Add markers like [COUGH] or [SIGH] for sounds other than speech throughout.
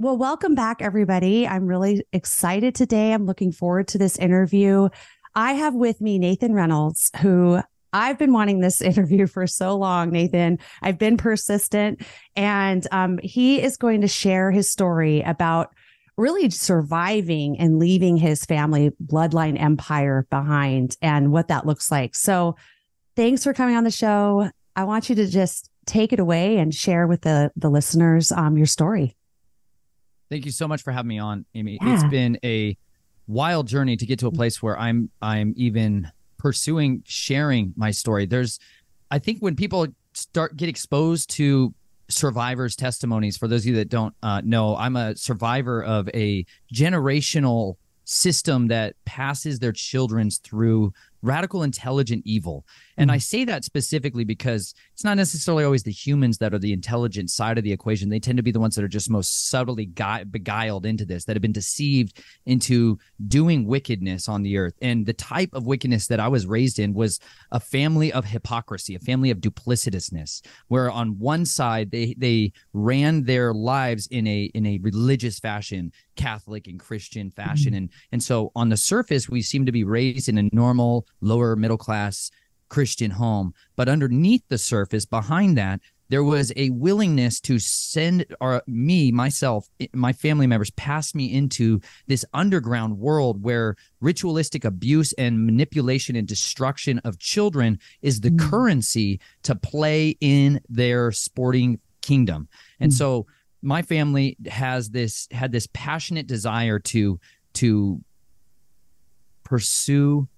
Well, welcome back, everybody. I'm really excited today. I'm looking forward to this interview. I have with me Nathan Reynolds, who I've been wanting this [LAUGHS] interview for so long, Nathan. I've been persistent, and um, he is going to share his story about really surviving and leaving his family bloodline empire behind and what that looks like. So, thanks for coming on the show. I want you to just take it away and share with the the listeners um, your story. Thank you so much for having me on, Amy. Yeah. It's been a wild journey to get to a place where I'm I'm even pursuing sharing my story. There's I think when people start get exposed to survivors testimonies for those of you that don't uh, know i'm a survivor of a generational system that passes their children's through radical intelligent evil. And mm I say that specifically because it's not necessarily always the humans that are the intelligent side of the equation. They tend to be the ones that are just most subtly beguiled into this, that have been deceived into doing wickedness on the earth. And the type of wickedness that I was raised in was a family of hypocrisy, a family of duplicitousness, where on one side they they ran their lives in a in a religious fashion, Catholic and Christian fashion. mm And and so on the surface, we seem to be raised in a normal lower middle class Christian home. But underneath the surface, behind that, there was a willingness to send our me myself my family members past me into this underground world where ritualistic abuse and manipulation and destruction of children is the mm. currency to play in their sporting kingdom and mm. so my family has this had this passionate desire to to pursue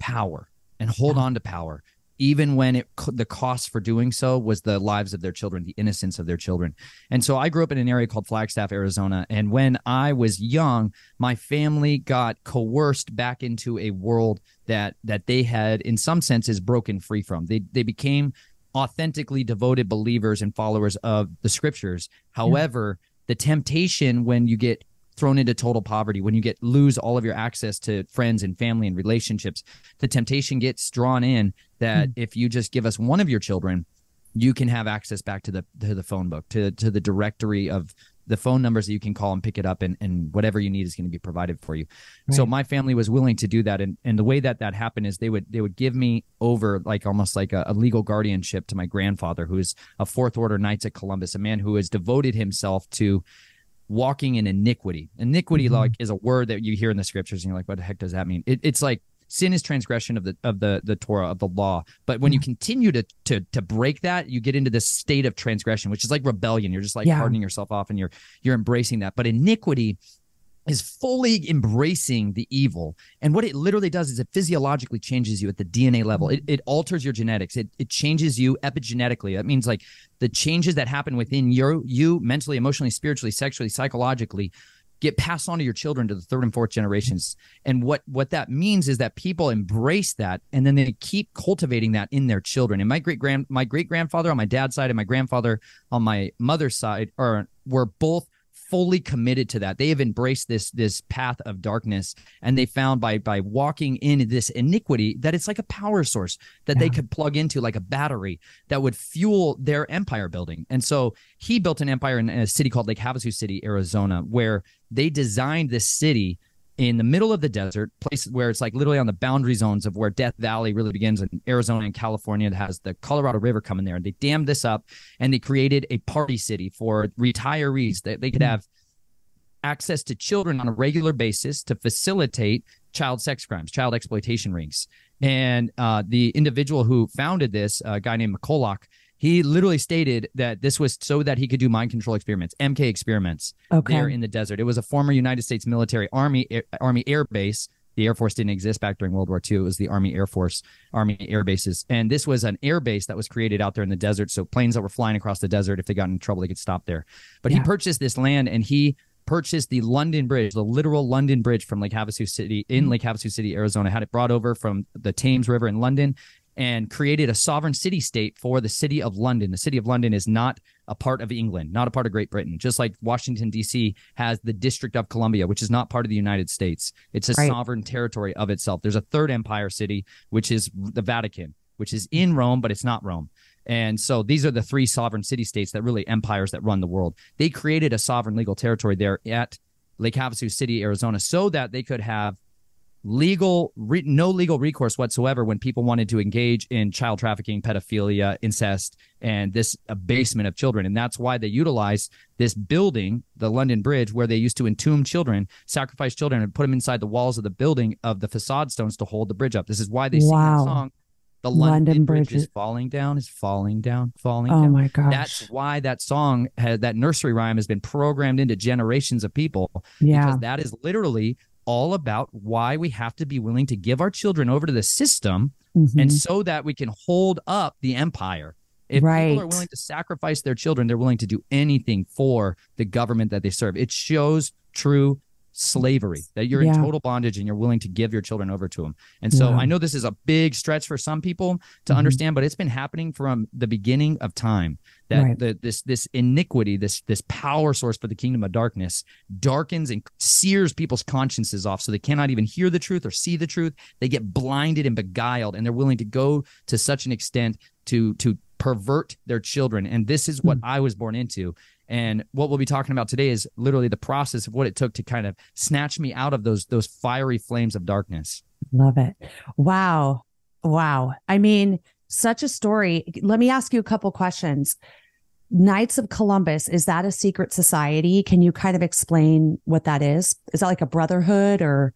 power and hold yeah. on to power even when it the cost for doing so was the lives of their children the innocence of their children and so i grew up in an area called flagstaff arizona and when i was young my family got coerced back into a world that that they had in some senses broken free from they they became authentically devoted believers and followers of the scriptures however yeah. the temptation when you get thrown into total poverty, when you get lose all of your access to friends and family and relationships, the temptation gets drawn in that mm. if you just give us one of your children, you can have access back to the to the phone book, to to the directory of the phone numbers that you can call and pick it up and, and whatever you need is going to be provided for you. Right. So my family was willing to do that. And, and the way that that happened is they would, they would give me over like almost like a, a legal guardianship to my grandfather, who is a fourth order Knights of Columbus, a man who has devoted himself to walking in iniquity. Iniquity, mm-hmm. like, is a word that you hear in the scriptures, and you're like, what the heck does that mean? It, it's like sin is transgression of the of the the Torah of the law. But when mm-hmm. you continue to to to break that, you get into this state of transgression, which is like rebellion. You're just like yeah. hardening yourself off, and you're you're embracing that. But iniquity is fully embracing the evil. And what it literally does is it physiologically changes you at the DNA level. It, it alters your genetics. It, it changes you epigenetically. That means like the changes that happen within your you mentally, emotionally, spiritually, sexually, psychologically get passed on to your children to the third and fourth generations. And what what that means is that people embrace that and then they keep cultivating that in their children. And my great grand my great grandfather on my dad's side and my grandfather on my mother's side are were both fully committed to that. They have embraced this this path of darkness, and they found by by walking in this iniquity that it's like a power source that yeah. they could plug into like a battery that would fuel their empire building. And so he built an empire in a city called Lake Havasu City, Arizona, where they designed this city in the middle of the desert, place where it's like literally on the boundary zones of where Death Valley really begins in Arizona and California. It has the Colorado River coming there. And they dammed this up and they created a party city for retirees that they could have access to children on a regular basis to facilitate child sex crimes, child exploitation rings. And uh, the individual who founded this, a guy named McCulloch, he literally stated that this was so that he could do mind control experiments, MK experiments, okay. there in the desert. It was a former United States military army air, army air base. The Air Force didn't exist back during World War II. It was the Army Air Force, Army air bases, and this was an air base that was created out there in the desert. So planes that were flying across the desert, if they got in trouble, they could stop there. But yeah. he purchased this land, and he purchased the London Bridge, the literal London Bridge from Lake Havasu City in mm-hmm. Lake Havasu City, Arizona. Had it brought over from the Thames River in London, and created a sovereign city state for the city of London. The city of London is not a part of England, not a part of Great Britain, just like Washington, D.C. has the District of Columbia, which is not part of the United States. It's a right. sovereign territory of itself. There's a third empire city, which is the Vatican, which is in Rome, but it's not Rome. And so these are the three sovereign city states that really empires that run the world. They created a sovereign legal territory there at Lake Havasu City, Arizona, so that they could have legal re- no legal recourse whatsoever when people wanted to engage in child trafficking pedophilia incest and this abasement of children and that's why they utilized this building the london bridge where they used to entomb children sacrifice children and put them inside the walls of the building of the facade stones to hold the bridge up this is why they sing that song the London, London Bridge, Bridge is falling down, is falling down, falling down. oh down. my gosh. That's why that song, has, that nursery rhyme has been programmed into generations of people. Yeah. Because that is literally all about why we have to be willing to give our children over to the system mm-hmm. and so that we can hold up the empire. If right. people are willing to sacrifice their children, they're willing to do anything for the government that they serve. It shows true slavery that you're yeah. in total bondage and you're willing to give your children over to them and so yeah. i know this is a big stretch for some people to mm-hmm. understand but it's been happening from the beginning of time that right. the, this this iniquity this this power source for the kingdom of darkness darkens and sears people's consciences off so they cannot even hear the truth or see the truth they get blinded and beguiled and they're willing to go to such an extent to to pervert their children and this is what mm. i was born into and what we'll be talking about today is literally the process of what it took to kind of snatch me out of those those fiery flames of darkness. Love it. Wow. Wow. I mean, such a story. Let me ask you a couple questions. Knights of Columbus, is that a secret society? Can you kind of explain what that is? Is that like a brotherhood or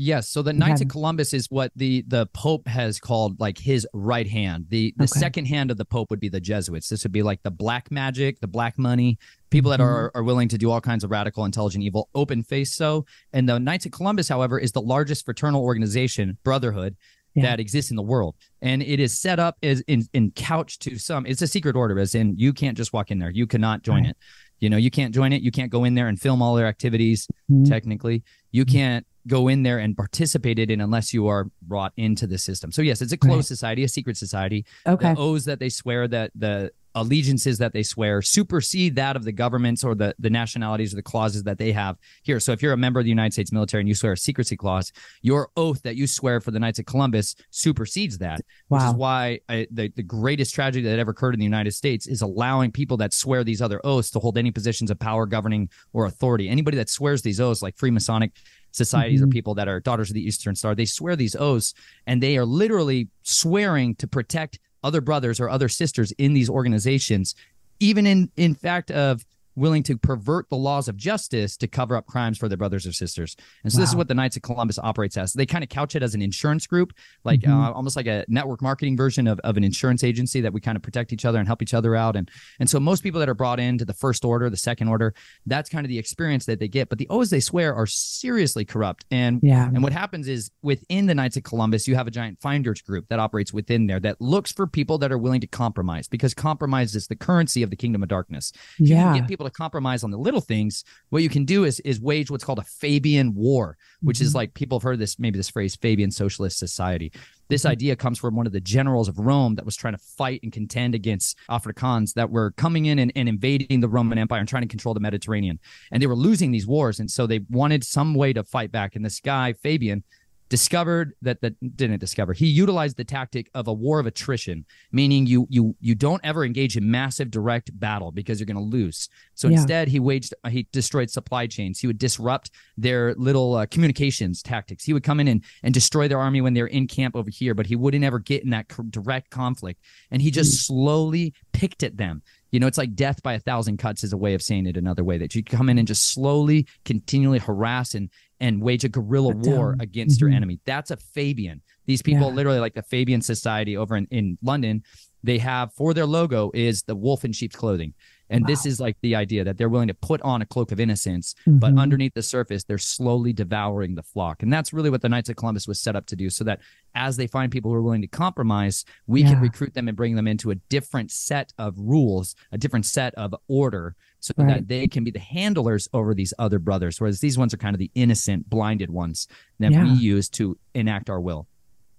Yes. So the Knights okay. of Columbus is what the the Pope has called like his right hand. The the okay. second hand of the Pope would be the Jesuits. This would be like the black magic, the black money, people mm-hmm. that are are willing to do all kinds of radical, intelligent evil, open face so. And the Knights of Columbus, however, is the largest fraternal organization, brotherhood, yeah. that exists in the world. And it is set up as in in couch to some. It's a secret order, as in you can't just walk in there. You cannot join right. it. You know, you can't join it. You can't go in there and film all their activities. Mm-hmm. Technically, you mm-hmm. can't go in there and participate in unless you are brought into the system. So yes, it's a closed right. society, a secret society. Okay. The oaths that they swear that the allegiances that they swear supersede that of the governments or the, the nationalities or the clauses that they have here. So if you're a member of the United States military and you swear a secrecy clause, your oath that you swear for the Knights of Columbus supersedes that, wow. which is why I, the, the greatest tragedy that ever occurred in the United States is allowing people that swear these other oaths to hold any positions of power, governing, or authority. Anybody that swears these oaths, like Freemasonic societies mm-hmm. or people that are daughters of the Eastern Star, they swear these oaths and they are literally swearing to protect other brothers or other sisters in these organizations, even in in fact of willing to pervert the laws of justice to cover up crimes for their brothers or sisters. And so wow. this is what the Knights of Columbus operates as. They kind of couch it as an insurance group, like mm-hmm. uh, almost like a network marketing version of, of an insurance agency that we kind of protect each other and help each other out. And and so most people that are brought into the first order, the second order, that's kind of the experience that they get. But the oaths they swear are seriously corrupt. And yeah. and what happens is within the Knights of Columbus, you have a giant finders group that operates within there that looks for people that are willing to compromise because compromise is the currency of the kingdom of darkness. If yeah. get people to compromise on the little things, what you can do is is wage what's called a Fabian war, which mm-hmm. is like people have heard this maybe this phrase Fabian socialist society. This mm-hmm. idea comes from one of the generals of Rome that was trying to fight and contend against Africans that were coming in and, and invading the Roman Empire and trying to control the Mediterranean. And they were losing these wars. And so they wanted some way to fight back. And this guy, Fabian, discovered that that didn't discover he utilized the tactic of a war of attrition meaning you you you don't ever engage in massive direct battle because you're going to lose. So yeah. instead he waged he destroyed supply chains. He would disrupt their little uh, communications tactics. He would come in and and destroy their army when they're in camp over here but he wouldn't ever get in that direct conflict. And he just mm. slowly picked at them you know, it's like death by a thousand cuts is a way of saying it another way that you come in and just slowly, continually harass and and wage a guerrilla war against mm-hmm. your enemy. That's a Fabian. These people, yeah. literally like the Fabian Society over in, in London, they have for their logo is the wolf in sheep's clothing. And wow. this is like the idea that they're willing to put on a cloak of innocence, mm-hmm. but underneath the surface, they're slowly devouring the flock. And that's really what the Knights of Columbus was set up to do, so that as they find people who are willing to compromise, we yeah. can recruit them and bring them into a different set of rules, a different set of order, so right. that they can be the handlers over these other brothers. Whereas these ones are kind of the innocent, blinded ones that yeah. we use to enact our will.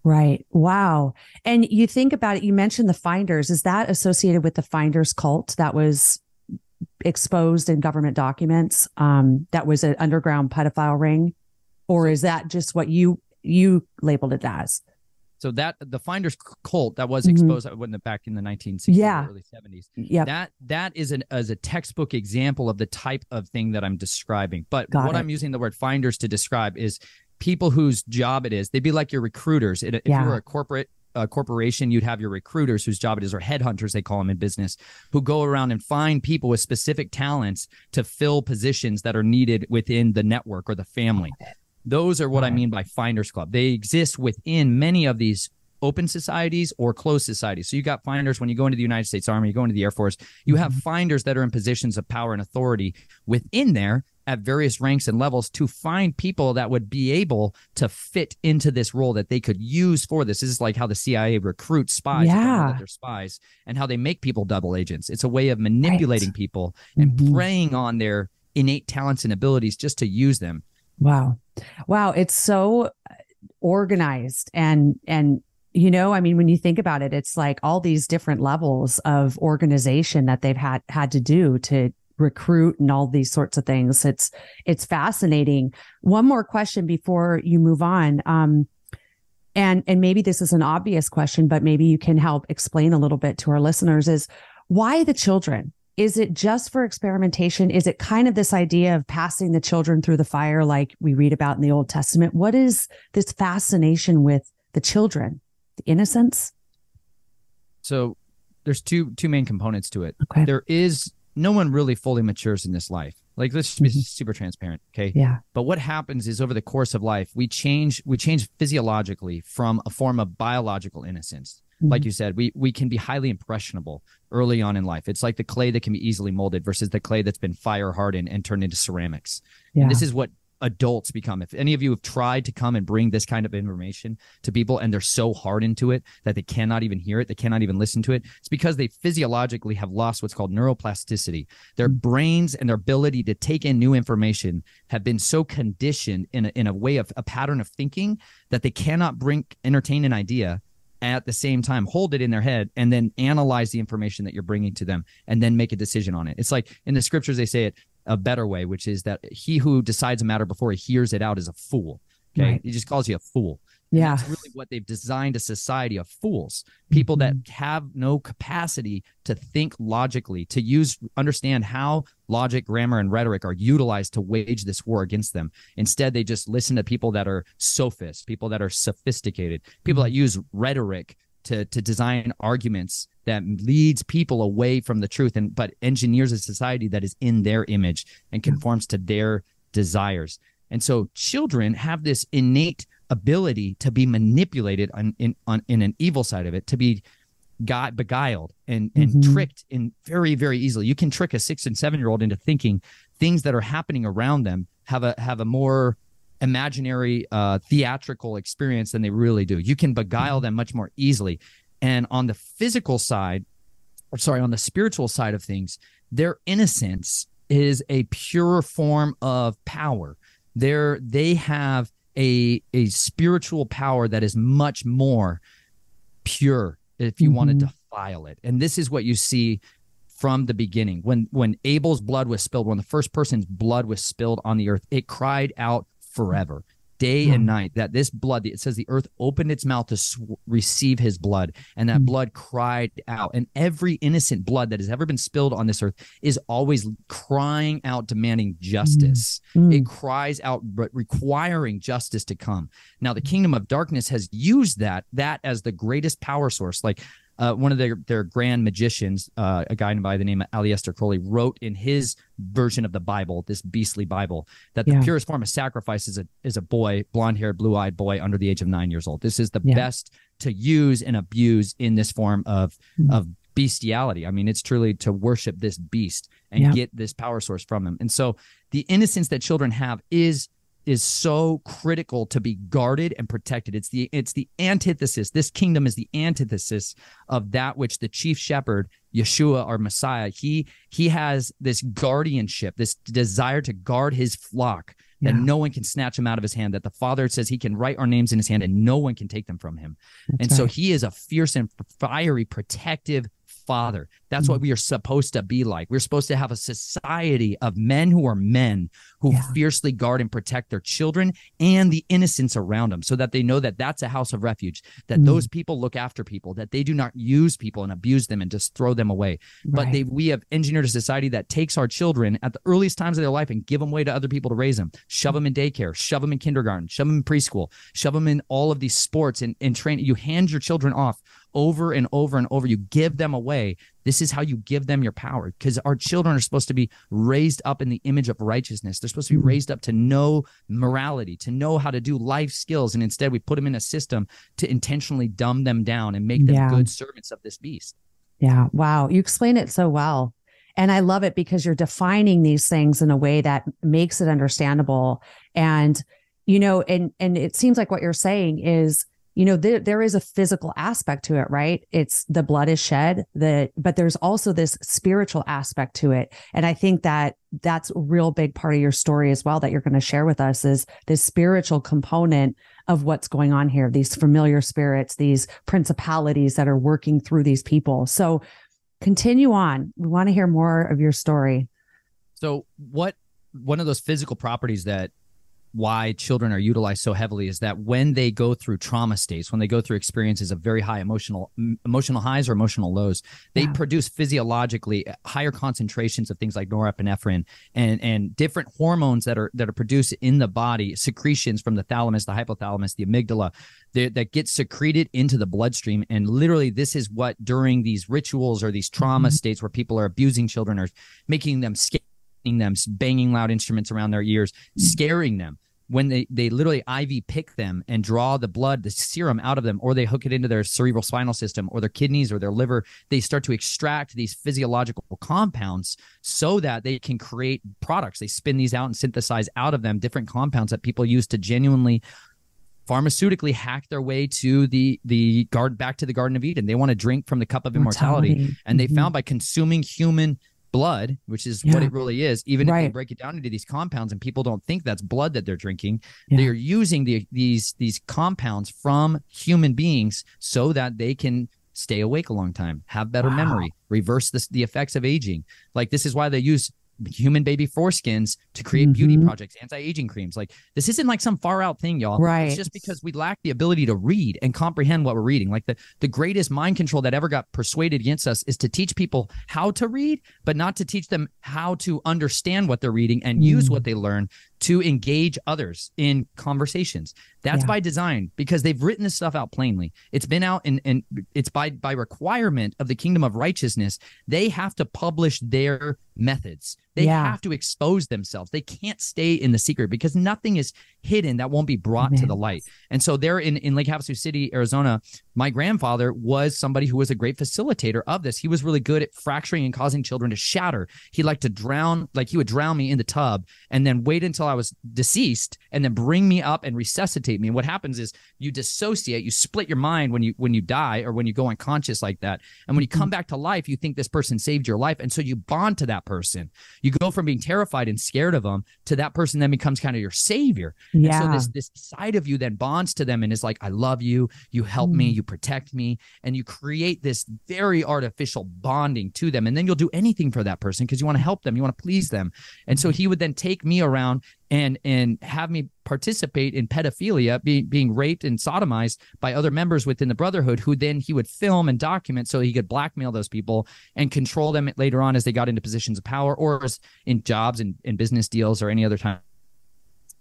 Right. Wow. And you think about it, you mentioned the finders. Is that associated with the finders cult that was exposed in government documents? Um, that was an underground pedophile ring? Or is that just what you you labeled it as? So that the Finders cult that was exposed mm-hmm. when the back in the 1960s, yeah. early 70s. Yeah. That that is an as a textbook example of the type of thing that I'm describing. But Got what it. I'm using the word finders to describe is people whose job it is. They'd be like your recruiters. If yeah. you were a corporate a corporation, you'd have your recruiters whose job it is, or headhunters, they call them in business, who go around and find people with specific talents to fill positions that are needed within the network or the family. Those are what I mean by Finders Club. They exist within many of these open societies or closed societies. So you got finders when you go into the United States Army, you go into the Air Force, you have mm-hmm. finders that are in positions of power and authority within there at various ranks and levels to find people that would be able to fit into this role that they could use for this. This is like how the CIA recruits spies, yeah. they're spies, and how they make people double agents. It's a way of manipulating right. people and mm-hmm. preying on their innate talents and abilities just to use them. Wow. Wow. It's so organized and and you know i mean when you think about it it's like all these different levels of organization that they've had had to do to recruit and all these sorts of things. It's it's fascinating. One more question before you move on. Um, and and maybe this is an obvious question, but maybe you can help explain a little bit to our listeners is why the children? Is it just for experimentation? Is it kind of this idea of passing the children through the fire like we read about in the Old Testament? What is this fascination with the children? The innocence? So there's two two main components to it. Okay. There is no one really fully matures in this life. Like let's be mm-hmm. super transparent, okay? Yeah. But what happens is over the course of life, we change we change physiologically from a form of biological innocence. Mm-hmm. Like you said, we we can be highly impressionable early on in life. It's like the clay that can be easily molded versus the clay that's been fire hardened and turned into ceramics. Yeah. And this is what adults become. If any of you have tried to come and bring this kind of information to people and they're so hard into it that they cannot even hear it, they cannot even listen to it, it's because they physiologically have lost what's called neuroplasticity. Their mm. brains and their ability to take in new information have been so conditioned in a, in a way of a pattern of thinking that they cannot bring entertain an idea at the same time hold it in their head and then analyze the information that you're bringing to them and then make a decision on it it's like in the scriptures they say it a better way, which is that he who decides a matter before he hears it out is a fool. Okay. Right. He just calls you a fool. Yeah. And that's really what they've designed a society of fools, people mm-hmm. that have no capacity to think logically, to use, understand how logic, grammar, and rhetoric are utilized to wage this war against them. Instead, they just listen to people that are sophists, people that are sophisticated, people mm-hmm. that use rhetoric to to design arguments that leads people away from the truth and but engineers a society that is in their image and conforms to their desires and so children have this innate ability to be manipulated on, in on in an evil side of it to be got beguiled and and mm-hmm. tricked in very very easily you can trick a six and seven year old into thinking things that are happening around them have a have a more imaginary uh, theatrical experience than they really do. You can beguile mm-hmm. them much more easily. And on the physical side, or sorry, on the spiritual side of things, their innocence is a pure form of power. They're, they have a, a spiritual power that is much more pure if you mm-hmm. want to defile it. And this is what you see from the beginning. When when Abel's blood was spilled, when the first person's blood was spilled on the earth, it cried out forever day and hmm. night that this blood it says the earth opened its mouth to sw- receive his blood and that mm. blood cried out and every innocent blood that has ever been spilled on this earth is always crying out demanding justice mm. it cries out but requiring justice to come now the kingdom of darkness has used that that as the greatest power source like uh, one of their, their grand magicians, uh, a guy by the name of Aleister Crowley, wrote in his version of the Bible, this beastly Bible, that the yeah. purest form of sacrifice is a is a boy, blonde haired, blue eyed boy under the age of nine years old. This is the yeah. best to use and abuse in this form of mm-hmm. of bestiality. I mean, it's truly to worship this beast and yeah. get this power source from him. And so the innocence that children have is is so critical to be guarded and protected. It's the it's the antithesis. This kingdom is the antithesis of that which the chief shepherd, Yeshua or Messiah, he he has this guardianship, this desire to guard his flock that yeah. no one can snatch him out of his hand. That the Father says he can write our names in his hand and no one can take them from him. That's and right. so he is a fierce and fiery protective father. That's Mm. what we are supposed to be like. We're supposed to have a society of men who are men who Yeah. fiercely guard and protect their children and the innocents around them so that they know that that's a house of refuge, that Mm. those people look after people, that they do not use people and abuse them and just throw them away. But they we have engineered a society that takes our children at the earliest times of their life and give them away to other people to raise them, shove them in daycare, shove them in kindergarten, shove them in preschool, shove them in all of these sports and, and train. You hand your children off over and over and over. You give them away. This is how you give them your power because our children are supposed to be raised up in the image of righteousness. They're supposed to be Mhm. raised up to know morality, to know how to do life skills. And instead, we put them in a system to intentionally dumb them down and make them Yeah. good servants of this beast. Yeah. Wow. You explain it so well. And I love it because you're defining these things in a way that makes it understandable. And, you know, and and it seems like what you're saying is, you know, there, there is a physical aspect to it, right? It's the blood is shed, the but there's also this spiritual aspect to it. And I think that that's a real big part of your story as well that you're going to share with us is this spiritual component of what's going on here, these familiar spirits, these principalities that are working through these people. So continue on. We want to hear more of your story. So what one of those physical properties that why children are utilized so heavily is that when they go through trauma states, when they go through experiences of very high emotional emotional highs or emotional lows, they Yeah. produce physiologically higher concentrations of things like norepinephrine and and different hormones that are that are produced in the body, secretions from the thalamus, the hypothalamus, the amygdala, that that get secreted into the bloodstream. And literally, this is what during these rituals or these trauma Mhm. states where people are abusing children or making them scared them, banging loud instruments around their ears, scaring them. When they they literally IV pick them and draw the blood, the serum out of them, or they hook it into their cerebral spinal system or their kidneys or their liver, they start to extract these physiological compounds so that they can create products. They spin these out and synthesize out of them different compounds that people use to genuinely pharmaceutically hack their way to the the guard back to the Garden of Eden. They want to drink from the cup of immortality and they Mhm. found by consuming human blood which is what it really is even if they break it down into these compounds and people don't think that's blood that they're drinking Yeah. they're using the, these these compounds from human beings so that they can stay awake a long time have better Wow. memory reverse this, the effects of aging like this is why they use human baby foreskins to create beauty Mhm. projects anti-aging creams like this isn't like some far out thing y'all Right. it's just because we lack the ability to read and comprehend what we're reading. Like the, the greatest mind control that ever got persuaded against us is to teach people how to read, but not to teach them how to understand what they're reading and use Mm. what they learn to engage others in conversations. That's Yeah. by design because they've written this stuff out plainly. It's been out and and it's by by requirement of the kingdom of righteousness. They have to publish their methods. They Yeah. have to expose themselves. They can't stay in the secret because nothing is hidden that won't be brought to the light. And so there in, in Lake Havasu City, Arizona, my grandfather was somebody who was a great facilitator of this. He was really good at fracturing and causing children to shatter. He liked to drown, like he would drown me in the tub and then wait until I was deceased and then bring me up and resuscitate me. And what happens is you dissociate, you split your mind when you when you die or when you go unconscious like that. And when you come mm. back to life, you think this person saved your life. And so you bond to that person. You go from being terrified and scared of them to that person then becomes kind of your savior. And Yeah. so this this side of you then bonds to them and is like, I love you, you help me, Mm. you protect me, and you create this very artificial bonding to them. And then you'll do anything for that person because you want to help them, you want to please them. And so he would then take me around and and have me participate in pedophilia, being being raped and sodomized by other members within the brotherhood, who then he would film and document so he could blackmail those people and control them later on as they got into positions of power or in jobs and, and business deals or any other time.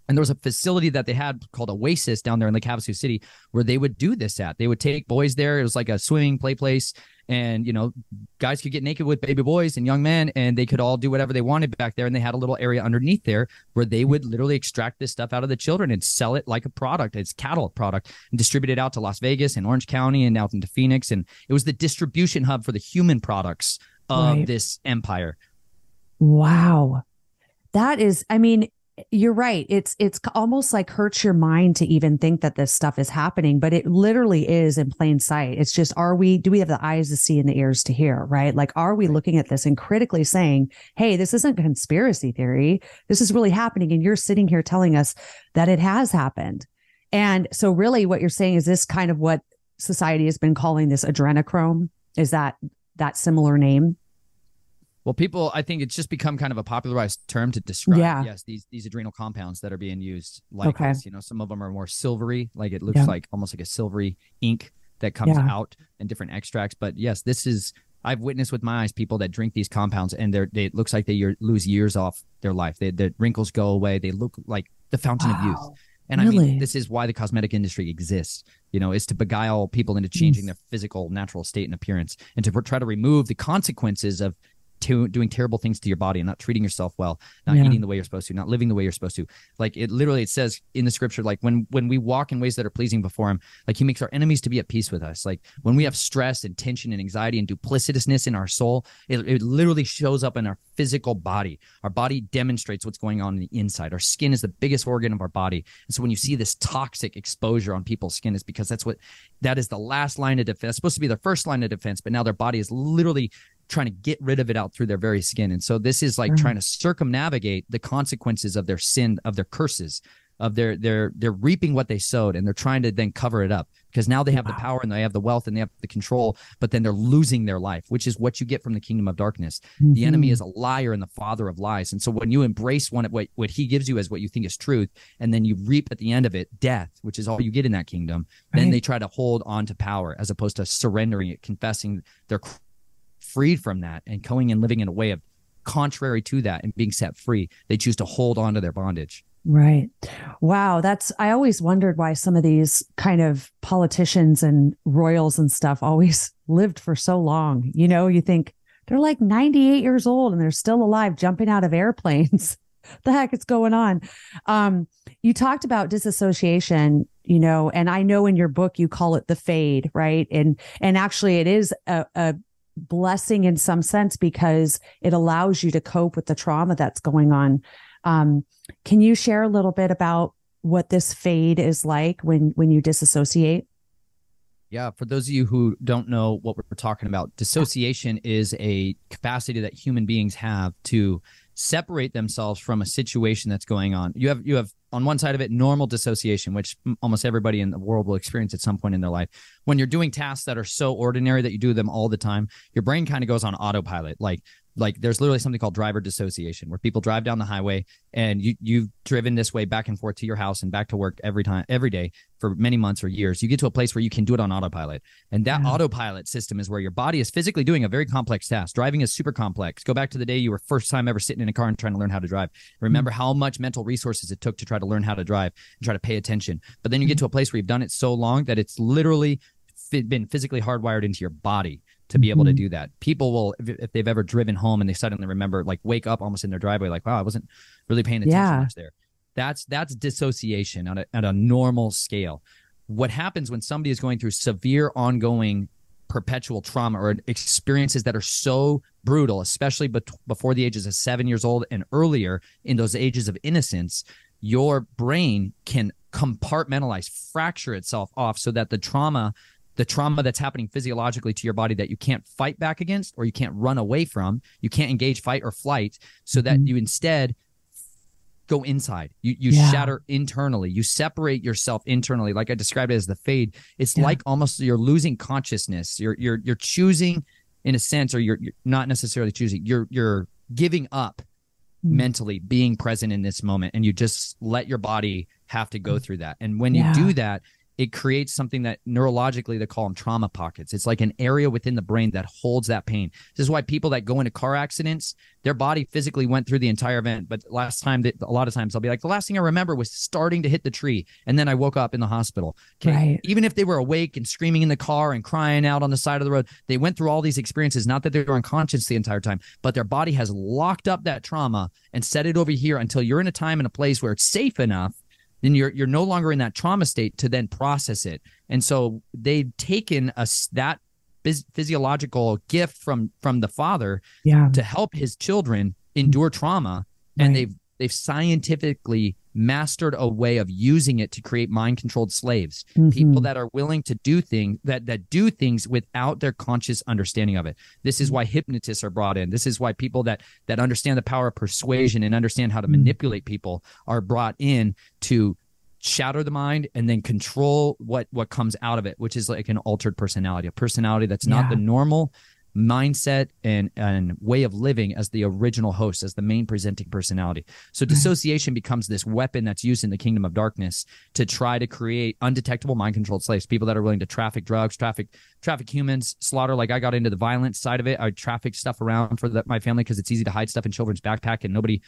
And there was a facility that they had called Oasis down there in Lake Havasu City where they would do this at. They would take boys there. It was like a swimming play place. And, you know, guys could get naked with baby boys and young men and they could all do whatever they wanted back there. And they had a little area underneath there where they would literally extract this stuff out of the children and sell it like a product. It's cattle product and distribute it out to Las Vegas and Orange County and out into Phoenix. And it was the distribution hub for the human products of Right. this empire. Wow. That is, I mean, you're right. It's it's almost like hurts your mind to even think that this stuff is happening, but it literally is in plain sight. It's just are we do we have the eyes to see and the ears to hear, right? Like are we looking at this and critically saying, "Hey, this isn't conspiracy theory. This is really happening and you're sitting here telling us that it has happened." And so really what you're saying is this kind of what society has been calling this adrenochrome is that that similar name? Well, people, I think it's just become kind of a popularized term to describe. Yeah. Yes, these these adrenal compounds that are being used like Okay. this. You know, some of them are more silvery, like it looks Yeah. like almost like a silvery ink that comes Yeah. out in different extracts. But yes, this is I've witnessed with my eyes people that drink these compounds and they're they it looks like they year, lose years off their life. They, their wrinkles go away. They look like the fountain of youth. Wow. And I mean, this is why the cosmetic industry exists. You know, is to beguile people into changing Mm. their physical, natural state and appearance, and to try to remove the consequences of to doing terrible things to your body and not treating yourself well, not Yeah. eating the way you're supposed to, not living the way you're supposed to. Like it literally, it says in the scripture, like when when we walk in ways that are pleasing before Him, like He makes our enemies to be at peace with us. Like when we have stress and tension and anxiety and duplicitousness in our soul, it, it literally shows up in our physical body. Our body demonstrates what's going on in the inside. Our skin is the biggest organ of our body, and so when you see this toxic exposure on people's skin, it's because that's what that is the last line of defense. It's supposed to be their first line of defense, but now their body is literally trying to get rid of it out through their very skin. And so this is like Right. trying to circumnavigate the consequences of their sin, of their curses, of their their they're reaping what they sowed and they're trying to then cover it up because now they have the power and they have the wealth and they have the control, but then they're losing their life, which is what you get from the kingdom of darkness. The enemy Mhm. is a liar and the father of lies. And so when you embrace one of what, what he gives you as what you think is truth, and then you reap at the end of it death, which is all you get in that kingdom, then they try to hold on to power as opposed to surrendering it, confessing they're cr- freed from that and going and living in a way of contrary to that and being set free. They choose to hold on to their bondage. Right. Wow. That's, I always wondered why some of these kind of politicians and royals and stuff always [LAUGHS] lived for so long. You know, you think they're like 98 years old and they're still alive, jumping out of airplanes. [LAUGHS] the heck is going on? Um, you talked about disassociation, you know, and I know in your book you call it the fade, right? And, and actually it is a, a blessing in some sense because it allows you to cope with the trauma that's going on. Um, can you share a little bit about what this fade is like when when you disassociate? Yeah, for those of you who don't know what we're talking about, dissociation is a capacity that human beings have to separate themselves from a situation that's going on. You have you have on one side of it normal dissociation, which almost everybody in the world will experience at some point in their life. When you're doing tasks that are so ordinary that you do them all the time, your brain kind of goes on autopilot. Like like there's literally something called driver dissociation where people drive down the highway and you you've driven this way back and forth to your house and back to work every time every day for many months or years. You get to a place where you can do it on autopilot. And that Yeah. autopilot system is where your body is physically doing a very complex task. Driving is super complex. Go back to the day you were first time ever sitting in a car and trying to learn how to drive. Remember mm-hmm. how much mental resources it took to try to learn how to drive and try to pay attention. But then you get mm-hmm. to a place where you've done it so long that it's literally been physically hardwired into your body to be able to Mhm. do that. People will, if, if they've ever driven home and they suddenly remember, like wake up almost in their driveway, like, wow, I wasn't really paying attention Yeah. much there. That's that's dissociation on a, a normal scale. What happens when somebody is going through severe, ongoing, perpetual trauma or experiences that are so brutal, especially before the ages of seven years old and earlier in those ages of innocence, your brain can compartmentalize, fracture itself off so that the trauma, the trauma that's happening physiologically to your body that you can't fight back against or you can't run away from, you can't engage fight or flight, so that Mhm. you instead go inside. You you Yeah. shatter internally. You separate yourself internally. Like I described it as the fade. It's Yeah. like almost you're losing consciousness. You're you're you're choosing in a sense, or you're, you're not necessarily choosing. You're you're giving up Mm. mentally being present in this moment, and you just let your body have to go through that. And when you do that, it creates something that neurologically they call them trauma pockets. It's like an area within the brain that holds that pain. This is why people that go into car accidents, their body physically went through the entire event. But last time, that a lot of times, I'll be like, the last thing I remember was starting to hit the tree, and then I woke up in the hospital. Okay, Right. even if they were awake and screaming in the car and crying out on the side of the road, they went through all these experiences. Not that they were unconscious the entire time, but their body has locked up that trauma and set it over here until you're in a time and a place where it's safe enough then you're you're no longer in that trauma state to then process it. And so they've taken us that phys- physiological gift from from the father Yeah. to help his children endure trauma, and they've they've scientifically mastered a way of using it to create mind controlled slaves people Mhm. that are willing to do things that that do things without their conscious understanding of it this is why hypnotists are brought in this is why people that that understand the power of persuasion and understand how to Mm. manipulate people are brought in to shatter the mind and then control what what comes out of it which is like an altered personality a personality that's not Yeah. the normal mindset and and way of living as the original host as the main presenting personality. So mm-hmm. dissociation becomes this weapon that's used in the kingdom of darkness to try to create undetectable mind controlled slaves people that are willing to traffic drugs traffic traffic humans slaughter. Like i got into the violent side of it. I traffic stuff around for the, my family because it's easy to hide stuff in children's backpack and nobody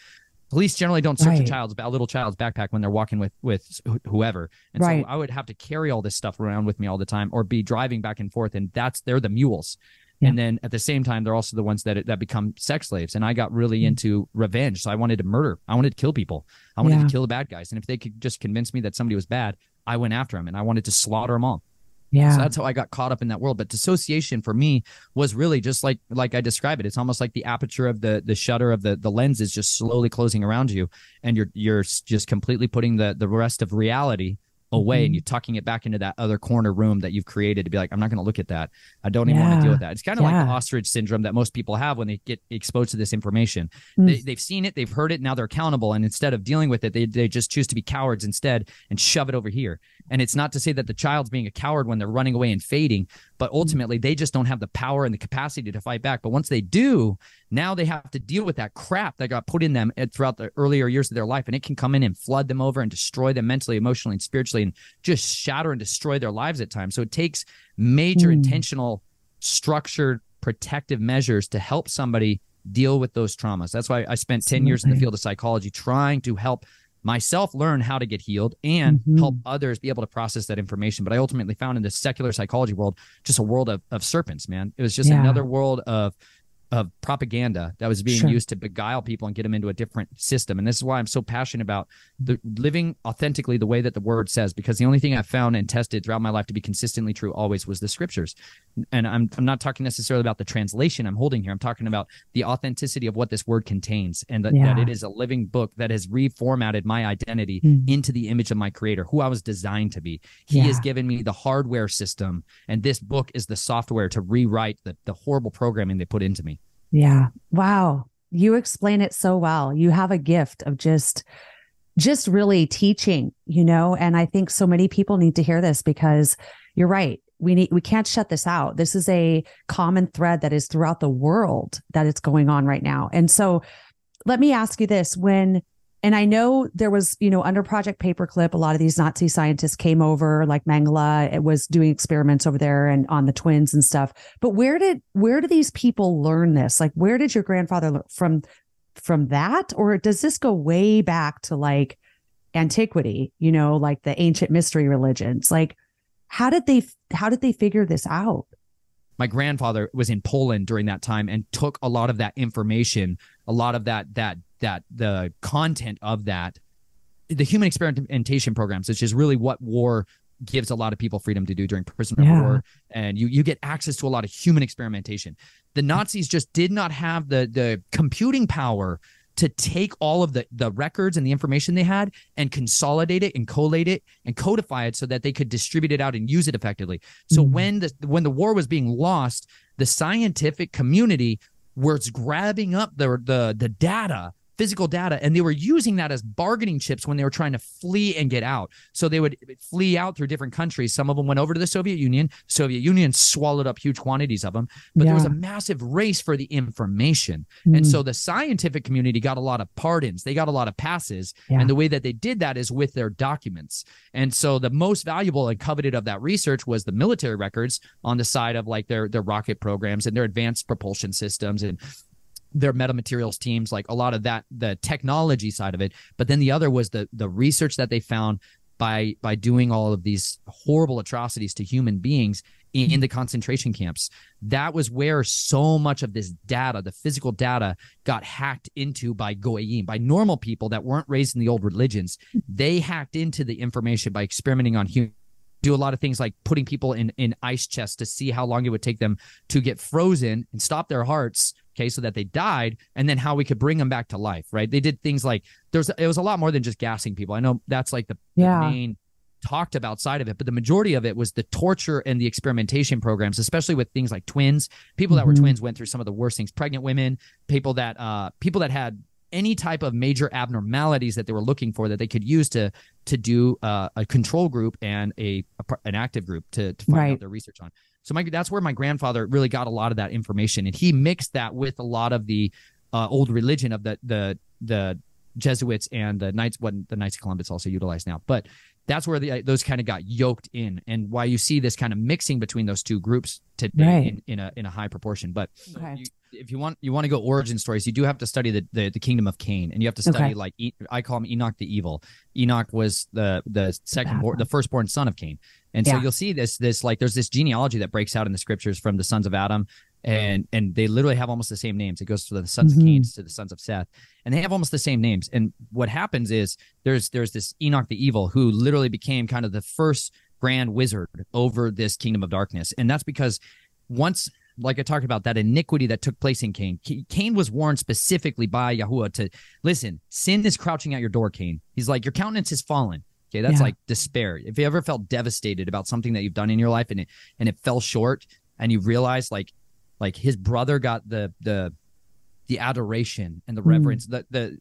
police generally don't search right. a child's a little child's backpack when they're walking with with whoever. And right. so i would have to carry all this stuff around with me all the time or be driving back and forth and that's they're the mules yeah. And then at the same time, they're also the ones that that become sex slaves. And I got really mm-hmm. into revenge, so I wanted to murder. I wanted to kill people. I wanted yeah. to kill the bad guys. And if they could just convince me that somebody was bad, I went after them, and I wanted to slaughter them all. Yeah. So that's how I got caught up in that world. But dissociation for me was really just like like I describe it. It's almost like the aperture of the the shutter of the the lens is just slowly closing around you, and you're you're just completely putting the the rest of reality away mm-hmm. and you're tucking it back into that other corner room that you've created to be like, I'm not going to look at that. I don't even yeah. want to deal with that. It's kind of yeah. like the ostrich syndrome that most people have when they get exposed to this information. Mm. They, they've seen it, they've heard it, now they're accountable. And instead of dealing with it, they, they just choose to be cowards instead and shove it over here. And it's not to say that the child's being a coward when they're running away and fading, but mm-hmm. ultimately they just don't have the power and the capacity to fight back. But once they do, now they have to deal with that crap that got put in them throughout the earlier years of their life. And it can come in and flood them over and destroy them mentally, emotionally, and spiritually, and just shatter and destroy their lives at times. So it takes major mm. intentional, structured, protective measures to help somebody deal with those traumas. That's why I spent 10 years in the field of psychology trying to help myself learn how to get healed and mm-hmm. help others be able to process that information. But I ultimately found in the secular psychology world just a world of, of serpents, man. It was just yeah. another world of of propaganda that was being sure. used to beguile people and get them into a different system. And this is why I'm so passionate about the living authentically the way that the word says, because the only thing I've found and tested throughout my life to be consistently true always was the scriptures. And I'm I'm not talking necessarily about the translation I'm holding here. I'm talking about the authenticity of what this word contains and that, yeah. that it is a living book that has reformatted my identity mm. into the image of my creator, who I was designed to be. He yeah. has given me the hardware system, and this book is the software to rewrite the, the horrible programming they put into me. Yeah. Wow. You explain it so well. You have a gift of just just really teaching, you know, and I think so many people need to hear this because you're right. We need we can't shut this out. This is a common thread that is throughout the world that it's going on right now. And so let me ask you this when and I know there was, you know, under Project Paperclip, a lot of these Nazi scientists came over, like Mengele, it was doing experiments over there and on the twins and stuff. But where did where do these people learn this? Like, where did your grandfather learn from from that, or does this go way back to like antiquity? You know, like the ancient mystery religions. Like, how did they how did they figure this out? my grandfather was in Poland during that time and took a lot of that information, a lot of that that that the content of that the human experimentation programs, which is really what war gives a lot of people freedom to do during prisoner yeah. of war and you you get access to a lot of human experimentation the nazis just did not have the the computing power to take all of the the records and the information they had and consolidate it and collate it and codify it so that they could distribute it out and use it effectively so mm-hmm. when the when the war was being lost the scientific community was grabbing up the the the data physical data and they were using that as bargaining chips when they were trying to flee and get out. So they would flee out through different countries. Some of them went over to the soviet union. Soviet union swallowed up huge quantities of them. But yeah. there was a massive race for the information. Mm. and so the scientific community got a lot of pardons. They got a lot of passes. Yeah. and the way that they did that is with their documents. And so the most valuable and coveted of that research was the military records on the side of like their their rocket programs and their advanced propulsion systems and their metamaterials teams, like a lot of that, the technology side of it. But then the other was the the research that they found by by doing all of these horrible atrocities to human beings in, in the concentration camps. That was where so much of this data, the physical data, got hacked into by goyim, by normal people that weren't raised in the old religions. They hacked into the information by experimenting on human do a lot of things like putting people in in ice chests to see how long it would take them to get frozen and stop their hearts okay so that they died and then how we could bring them back to life right they did things like there's it was a lot more than just gassing people i know that's like the, yeah. the main talked about side of it but the majority of it was the torture and the experimentation programs especially with things like twins people that mm-hmm. were twins went through some of the worst things pregnant women people that uh people that had any type of major abnormalities that they were looking for that they could use to to do uh, a control group and a, a, an active group to, to find right. out their research on So my that's where my grandfather really got a lot of that information, and he mixed that with a lot of the uh, old religion of the the the Jesuits and the Knights. What the Knights of Columbus also utilized now, but that's where the, uh, those kind of got yoked in, and why you see this kind of mixing between those two groups today Right. in, in a in a high proportion. But Okay. you, if you want you want to go origin stories, you do have to study the the, the kingdom of Cain, and you have to study Okay. like E- I call him Enoch the evil. Enoch was the the second born, the one. firstborn son of Cain, and so you'll see this this like there's this genealogy that breaks out in the scriptures from the sons of Adam, and and they literally have almost the same names. It goes to the sons Mhm. of Cain to the sons of Seth, and they have almost the same names. And what happens is there's there's this Enoch the evil who literally became kind of the first grand wizard over this kingdom of darkness, and that's because once like I talked about that iniquity that took place in Cain. Cain was warned specifically by Yahuwah to listen, sin is crouching at your door, Cain. He's like, your countenance is fallen. Okay, that's Yeah. like despair. If you ever felt devastated about something that you've done in your life and it and it fell short and you realize like like his brother got the the the adoration and the Mm. reverence, the the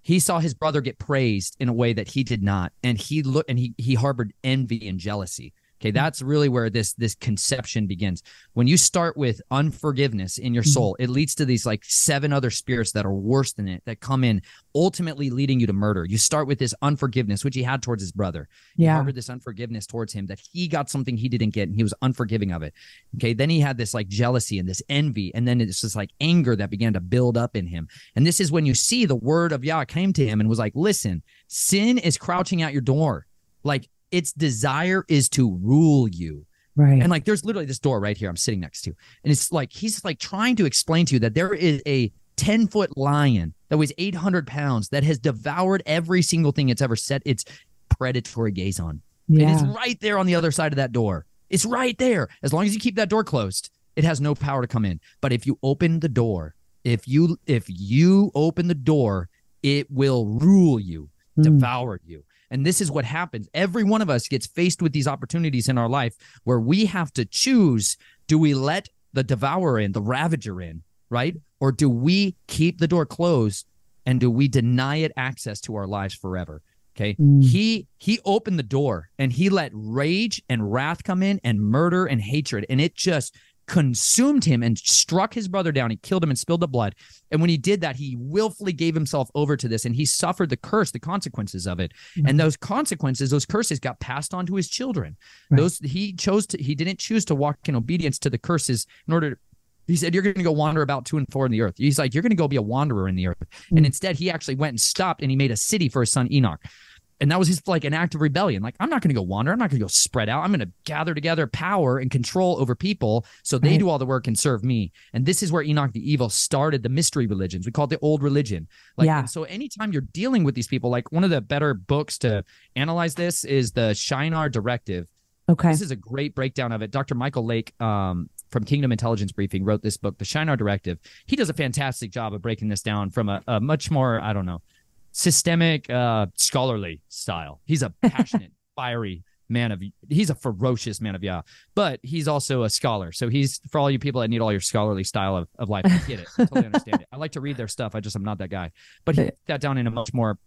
he saw his brother get praised in a way that he did not. And he looked and he he harbored envy and jealousy okay that's really where this this conception begins. When you start with unforgiveness in your Mhm. soul it leads to these like seven other spirits that are worse than it that come in ultimately leading you to murder. You start with this unforgiveness which he had towards his brother. He Yeah. harbored this unforgiveness towards him that he got something he didn't get and he was unforgiving of it. Okay then he had this like jealousy and this envy and then it's just like anger that began to build up in him. And this is when you see the word of Yah came to him and was like listen sin is crouching at your door. Like its desire is to rule you Right. and like there's literally this door right here I'm sitting next to. And it's like he's like trying to explain to you that there is a 10 foot lion that weighs 800 pounds that has devoured every single thing it's ever set its predatory gaze on. It is right there on the other side of that door. It's right there. As long as you keep that door closed, it has no power to come in. But if you open the door, if you if you open the door, it will rule you Mm. devoured you. And this is what happens. Every one of us gets faced with these opportunities in our life where we have to choose do we let the devourer in, the ravager in, right? Or do we keep the door closed and do we deny it access to our lives forever? Okay. Mm. He he opened the door and he let rage and wrath come in and murder and hatred and it just consumed him and struck his brother down. He killed him and spilled the blood. And when he did that, he willfully gave himself over to this and he suffered the curse, the consequences of it. And those consequences, those curses got passed on to his children. Right. Those he chose to he didn't choose to walk in obedience to the curses in order to he said, You're going to go wander about two and four in the earth. He's like, You're going to go be a wanderer in the earth. And Mm. instead, he actually went and stopped and he made a city for his son Enoch. And that was his like an act of rebellion. Like, I'm not going to go wander. I'm not going to go spread out. I'm going to gather together power and control over people so they Right. do all the work and serve me. And this is where Enoch the evil started the mystery religions. We call it the old religion. Like, Yeah. so anytime you're dealing with these people, like one of the better books to analyze this is the Shinar Directive. Okay. This is a great breakdown of it. Dr. Michael Lake um, from Kingdom Intelligence Briefing wrote this book, The Shinar Directive. He does a fantastic job of breaking this down from a, a much more, I don't know, systemic, uh, scholarly style. He's a passionate, [LAUGHS] fiery man of, he's a ferocious man of Yah, but he's also a scholar. So he's, for all you people that need all your scholarly style of, of life, I get it. I totally understand it. I like to read their stuff. I just I'm not that guy. But he put that down in a much more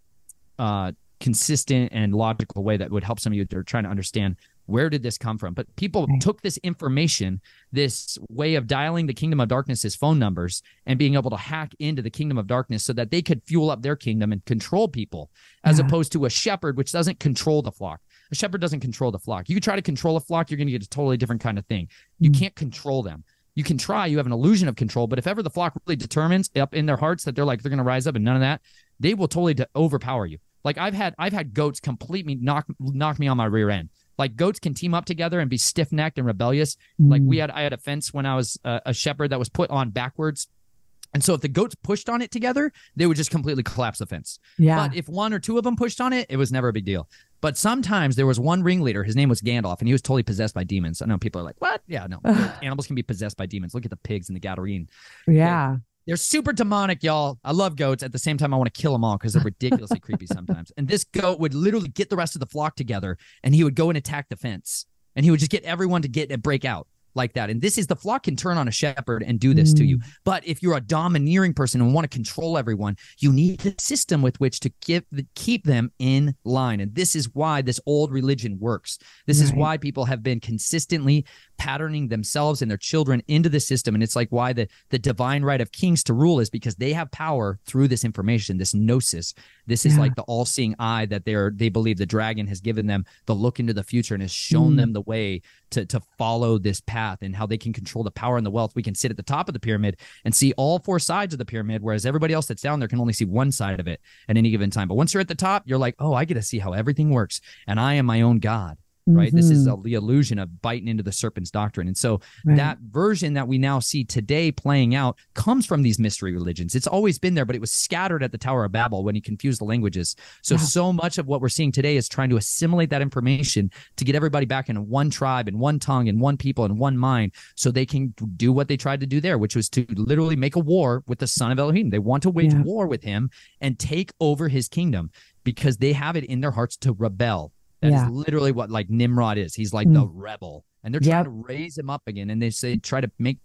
uh, consistent and logical way that would help some of you that are trying to understand where did this come from? But people took this information this way of dialing the kingdom of darkness's phone numbers and being able to hack into the kingdom of darkness so that they could fuel up their kingdom and control people as Yeah. opposed to a shepherd which doesn't control the flock. A shepherd doesn't control the flock. You try to control a flock you're going to get a totally different kind of thing. You Mm. can't control them. You can try you have an illusion of control but if ever the flock really determines up in their hearts that they're like they're going to rise up and none of that they will totally de- overpower you. Like i've had i've had goats completely knock knock me on my rear end like goats can team up together and be stiff-necked and rebellious like Mm. we had i had a fence when i was uh, a shepherd that was put on backwards and so if the goats pushed on it together they would just completely collapse the fence yeah. but if one or two of them pushed on it, it was never a big deal. But sometimes there was one ringleader. His name was Gandalf, and he was totally possessed by demons. I know people are like, "What? Yeah, no. [LAUGHS] Animals can be possessed by demons. Look at the pigs and the Gadarene. yeah. They're super demonic, y'all. I love goats. At the same time, I want to kill them all because they're ridiculously [LAUGHS] creepy sometimes. And this goat would literally get the rest of the flock together, and he would go and attack the fence, and he would just get everyone to get and break out like that. And this is the flock can turn on a shepherd and do this to you. Mm. But if you're a domineering person and want to control everyone, you need a system with which to give keep them in line. And this is why this old religion works. This is why people have been consistently patterning themselves and their children into the system. And it's like why the, the divine right of kings to rule is because they have power through this information, this gnosis. This is yeah. like the all seeing eye that they're, they believe the dragon has given them the look into the future and has shown mm. them the way to, to follow this path and how they can control the power and the wealth. We can sit at the top of the pyramid and see all four sides of the pyramid, whereas everybody else that's down there can only see one side of it at any given time. But once you're at the top, you're like, oh, I get to see how everything works. And I am my own God right mm-hmm. this is mm-hmm. a, the illusion of biting into the serpent's doctrine and so right. that version that we now see today playing out comes from these mystery religions it's always been there but it was scattered at the tower of babel when he confused the languages so yeah. so much of what we're seeing today is trying to assimilate that information to get everybody back in one tribe and one tongue and one people and one mind so they can do what they tried to do there which was to literally make a war with the son of elohim they want to wage yeah. war with him and take over his kingdom because they have it in their hearts to rebel that yeah. is literally what like Nimrod is. He's like mm. the rebel, and they're trying yep. to raise him up again. And they say try to make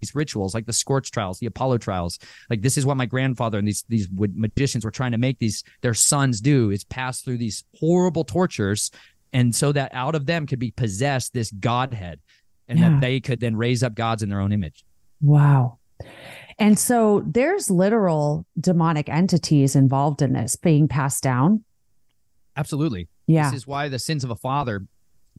these rituals like the scorch trials the apollo trials like this is what my grandfather and these these magicians were trying to make these their sons do is pass through these horrible tortures and so that out of them could be possessed this godhead and yeah. that they could then raise up gods in their own image wow and so there's literal demonic entities involved in this being passed down absolutely yeah. This is why the sins of a father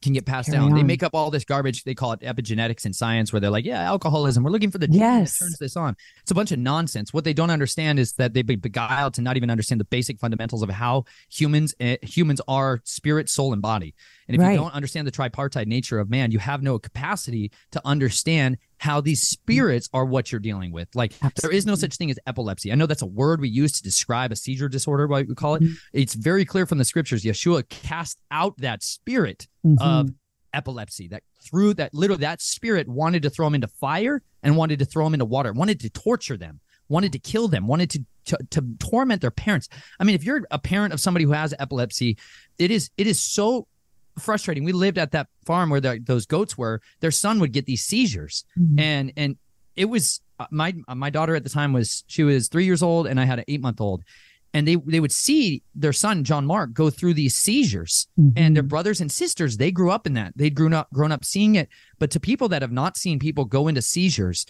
can get passed Carry down. On. They make up all this garbage. They call it epigenetics in science, where they're like, "Yeah, alcoholism. We're looking for the gene yes. that turns this on." It's a bunch of nonsense. What they don't understand is that they've been beguiled to not even understand the basic fundamentals of how humans uh, humans are spirit, soul, and body. And if right. you don't understand the tripartite nature of man, you have no capacity to understand how these spirits are what you're dealing with. Like Absolutely. there is no such thing as epilepsy. I know that's a word we use to describe a seizure disorder, what we call it. Mm-hmm. It's very clear from the scriptures. Yeshua cast out that spirit mm-hmm. of epilepsy that through that literally that spirit wanted to throw them into fire and wanted to throw them into water, wanted to torture them, wanted to kill them, wanted to, to, to torment their parents. I mean, if you're a parent of somebody who has epilepsy, it is it is so frustrating. We lived at that farm where the, those goats were. Their son would get these seizures, mm-hmm. and and it was uh, my uh, my daughter at the time was she was three years old, and I had an eight month old, and they they would see their son John Mark go through these seizures, mm-hmm. and their brothers and sisters they grew up in that. They'd grown up grown up seeing it, but to people that have not seen people go into seizures,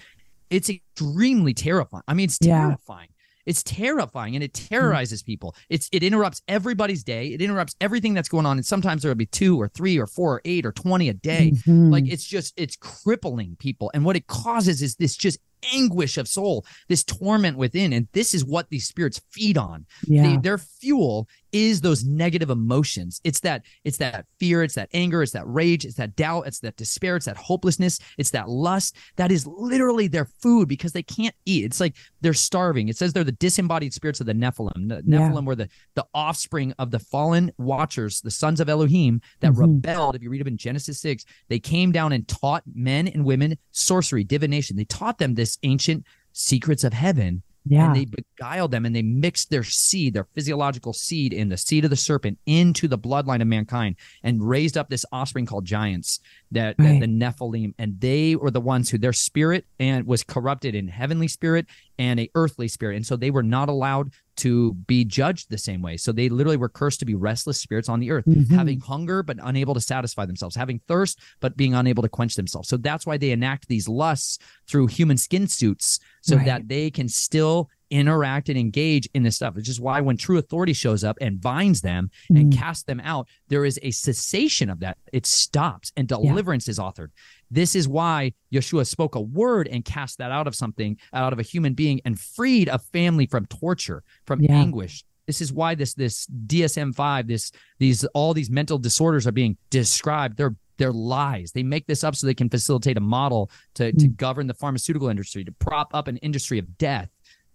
it's extremely terrifying. I mean, it's terrifying. Yeah. It's terrifying and it mm. terrorizes people. It's it interrupts everybody's day. It interrupts everything that's going on. And sometimes there'll be two or three or four or eight or 20 a day. Mm-hmm. Like it's just it's crippling people. And what it causes is this just anguish of soul, this torment within. And this is what these spirits feed on. Yeah. They, their fuel is those negative emotions. It's that it's that fear, it's that anger, it's that rage, it's that doubt, it's that despair, it's that hopelessness, it's that lust. That is literally their food because they can't eat. It's like they're starving. It says they're the disembodied spirits of the Nephilim. The Nephilim yeah. were the the offspring of the fallen watchers, the sons of Elohim that mm-hmm. rebelled. If you read up in Genesis 6, they came down and taught men and women sorcery, divination. They taught them this ancient secrets of heaven yeah. And they beguiled them and they mixed their seed, their physiological seed in the seed of the serpent into the bloodline of mankind and raised up this offspring called giants that, right. that the Nephilim. And they were the ones who their spirit and was corrupted in heavenly spirit and a earthly spirit. And so they were not allowed to be judged the same way. So they literally were cursed to be restless spirits on the earth, mm-hmm. having hunger but unable to satisfy themselves, having thirst but being unable to quench themselves. So that's why they enact these lusts through human skin suits so right. that they can still interact and engage in this stuff, which is why when true authority shows up and binds them mm. and casts them out, there is a cessation of that. It stops and deliverance yeah. is authored. This is why Yeshua spoke a word and cast that out of something, out of a human being, and freed a family from torture, from yeah. anguish. This is why this this DSM five, this these all these mental disorders are being described. They're they're lies. They make this up so they can facilitate a model to, mm. to govern the pharmaceutical industry, to prop up an industry of death.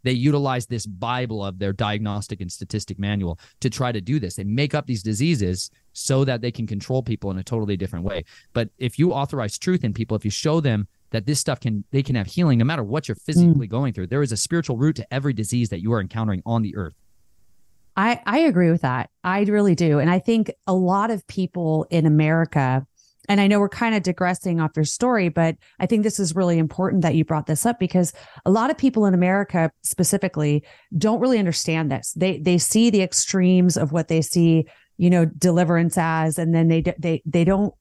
They utilize this Bible of their diagnostic and statistic manual to try to do this. They make up these diseases so that they can control people in a totally different way. But if you authorize truth in people, if you show them that this stuff can they can have healing no matter what you're physically mm. going through, there is a spiritual root to every disease that you are encountering on the earth. I, I agree with that. I really do. And I think a lot of people in America and I know we're kind of digressing off your story, but I think this is really important that you brought this up because a lot of people in America specifically don't really understand this. They they see the extremes of what they see, you know, deliverance as, and then they they they don't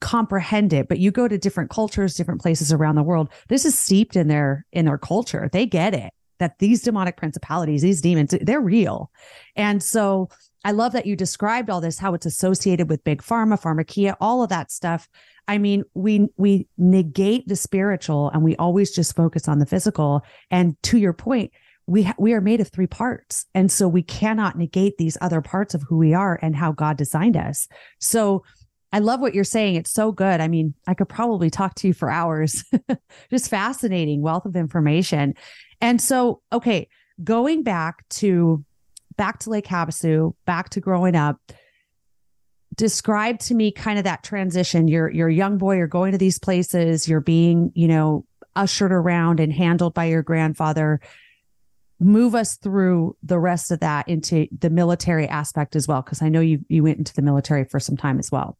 comprehend it. But you go to different cultures different places around the world this is steeped in their in their culture. They get it that these demonic principalities these demons they're real. And so i love that you described all this how it's associated with big pharma pharmakia all of that stuff i mean we we negate the spiritual and we always just focus on the physical and to your point we ha- we are made of three parts and so we cannot negate these other parts of who we are and how god designed us so I love what you're saying. It's so good. I mean, I could probably talk to you for hours. [LAUGHS] Just fascinating wealth of information. And so, okay, going back to back to Lake Havasu, back to growing up, describe to me kind of that transition. You're you're a young boy, you're going to these places, you're being, you know, ushered around and handled by your grandfather. Move us through the rest of that into the military aspect as well, because I know you you went into the military for some time as well.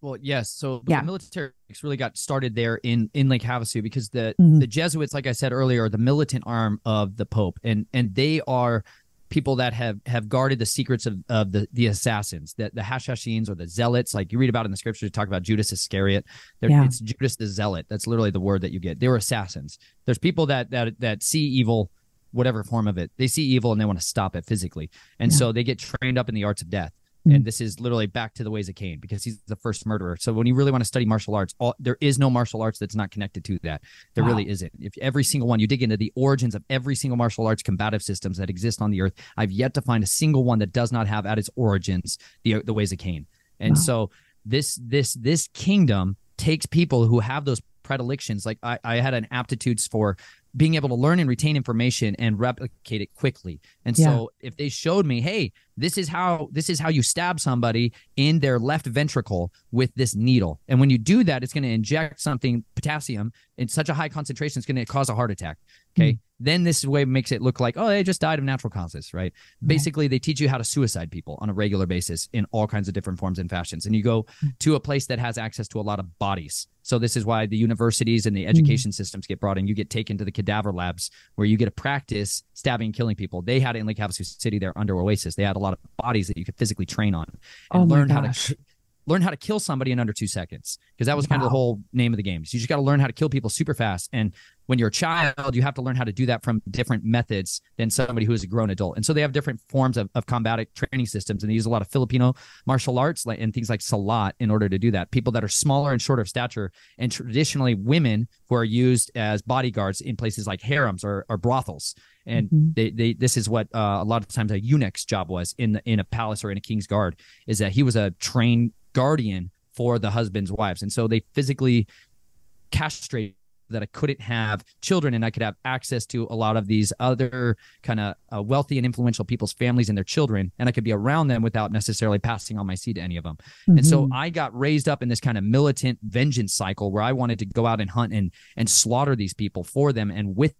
Well, yes. So Yeah. the military really got started there in in Lake Havasu because the Mhm. the Jesuits, like I said earlier, are the militant arm of the Pope, and and they are people that have have guarded the secrets of, of the the assassins, the the Hashashins or the zealots. Like you read about in the scriptures, talk about Judas Iscariot. Yeah. It's Judas the zealot. That's literally the word that you get. They were assassins. There's people that that that see evil, whatever form of it. They see evil and they want to stop it physically, and Yeah. so they get trained up in the arts of death. Mhm. And this is literally back to the ways of Cain because he's the first murderer. So when you really want to study martial arts, all, there is no martial arts that's not connected to that. There Wow. really isn't. If every single one you dig into the origins of every single martial arts combative systems that exist on the earth, I've yet to find a single one that does not have at its origins the the ways of Cain. And Wow. so this this this kingdom takes people who have those predilections. Like I, I had an aptitudes for being able to learn and retain information and replicate it quickly. And so if they showed me, hey, this is how this is how you stab somebody in their left ventricle with this needle. And when you do that, it's going to inject something potassium in such a high concentration, it's going to cause a heart attack. Hmm. Okay. Then this way makes it look like, oh, they just died of natural causes, right? Basically, they teach you how to suicide people on a regular basis in all kinds of different forms and fashions. And you go hmm. to a place that has access to a lot of bodies. So this is why the universities and the hmm. education systems get brought in. You get taken to the cadaver labs where you get to practice stabbing and killing people. They had it in Lake Havasu City there under Oasis. They had a lot of bodies that you could physically train on and Oh learn how to [LAUGHS] learn how to kill somebody in under two seconds because that was kind of the whole name of the game. So you just got to learn how to kill people super fast. And when you're a child, you have to learn how to do that from different methods than somebody who is a grown adult. And so they have different forms of, of combatic training systems, and they use a lot of Filipino martial arts and things like silat in order to do that. People that are smaller and shorter of stature, and traditionally women who are used as bodyguards in places like harems or, or brothels. And Mhm. they, they this is what uh, a lot of times a eunuch's job was in the, in a palace or in a king's guard is that he was a trained guardian for the husband's wives, and so they physically castrate that I couldn't have children and I could have access to a lot of these other kind of uh, wealthy and influential people's families and their children, and I could be around them without necessarily passing on my seed to any of them. And so Mhm. I got raised up in this kind of militant vengeance cycle where I wanted to go out and hunt and and slaughter these people for them and with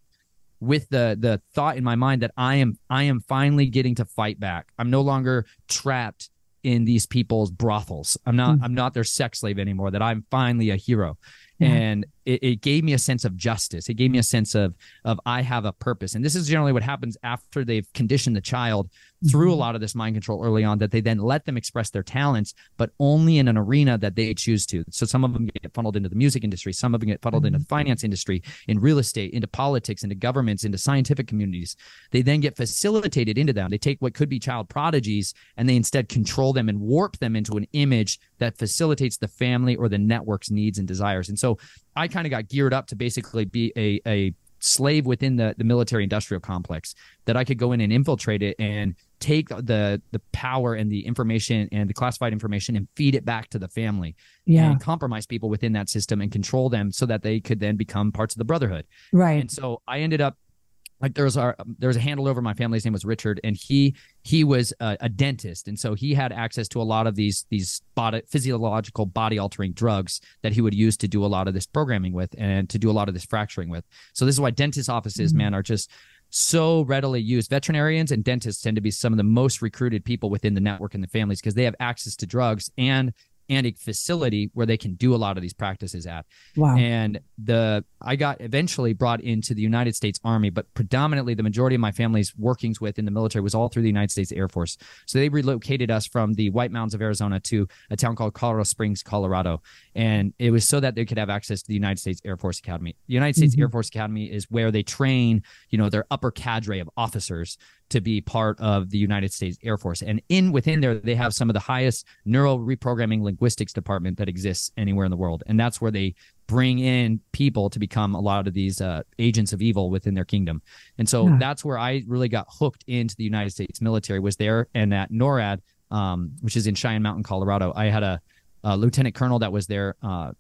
with the the thought in my mind that I am I am finally getting to fight back. I'm no longer trapped in these people's brothels. I'm not Mm. I'm not their sex slave anymore. That I'm finally a hero. And it, it gave me a sense of justice. It gave me a sense of of I have a purpose. And this is generally what happens after they've conditioned the child through a Mhm. lot of this mind control early on that they then let them express their talents, but only in an arena that they choose to. So some of them get funneled into the music industry, some of them get funneled into the finance industry, in real estate, into politics, into governments, into scientific communities. They then get facilitated into them. They take what could be child prodigies and they instead control them and warp them into an image that facilitates the family or the network's needs and desires. And so I kind of got geared up to basically be a, a slave within the, the military industrial complex that I could go in and infiltrate it and take the the power and the information and the classified information and feed it back to the family yeah, and compromise people within that system and control them so that they could then become parts of the brotherhood. right. And so I ended up like there was our there was a handle over my family's name was Richard and he he was a, a dentist and so he had access to a lot of these these body, physiological body altering drugs that he would use to do a lot of this programming with and to do a lot of this fracturing with. So this is why dentist offices Mhm. man are just so readily used. Veterinarians and dentists tend to be some of the most recruited people within the network and the families because they have access to drugs and and a facility where they can do a lot of these practices at. Wow. And the I got eventually brought into the United States Army, but predominantly the majority of my family's workings with in the military was all through the United States Air Force. So they relocated us from the White Mountains of Arizona to a town called Colorado Springs, Colorado. And it was so that they could have access to the United States Air Force Academy. The United States mm-hmm. Air Force Academy is where they train, you know, their upper cadre of officers to be part of the United States Air Force. And in within there, they have some of the highest neural reprogramming linguistics department that exists anywhere in the world. And that's where they bring in people to become a lot of these uh, agents of evil within their kingdom. And so yeah. that's where I really got hooked into the United States military was there and at NORAD, um, which is in Cheyenne Mountain, Colorado. I had a, a lieutenant colonel that was there, uh,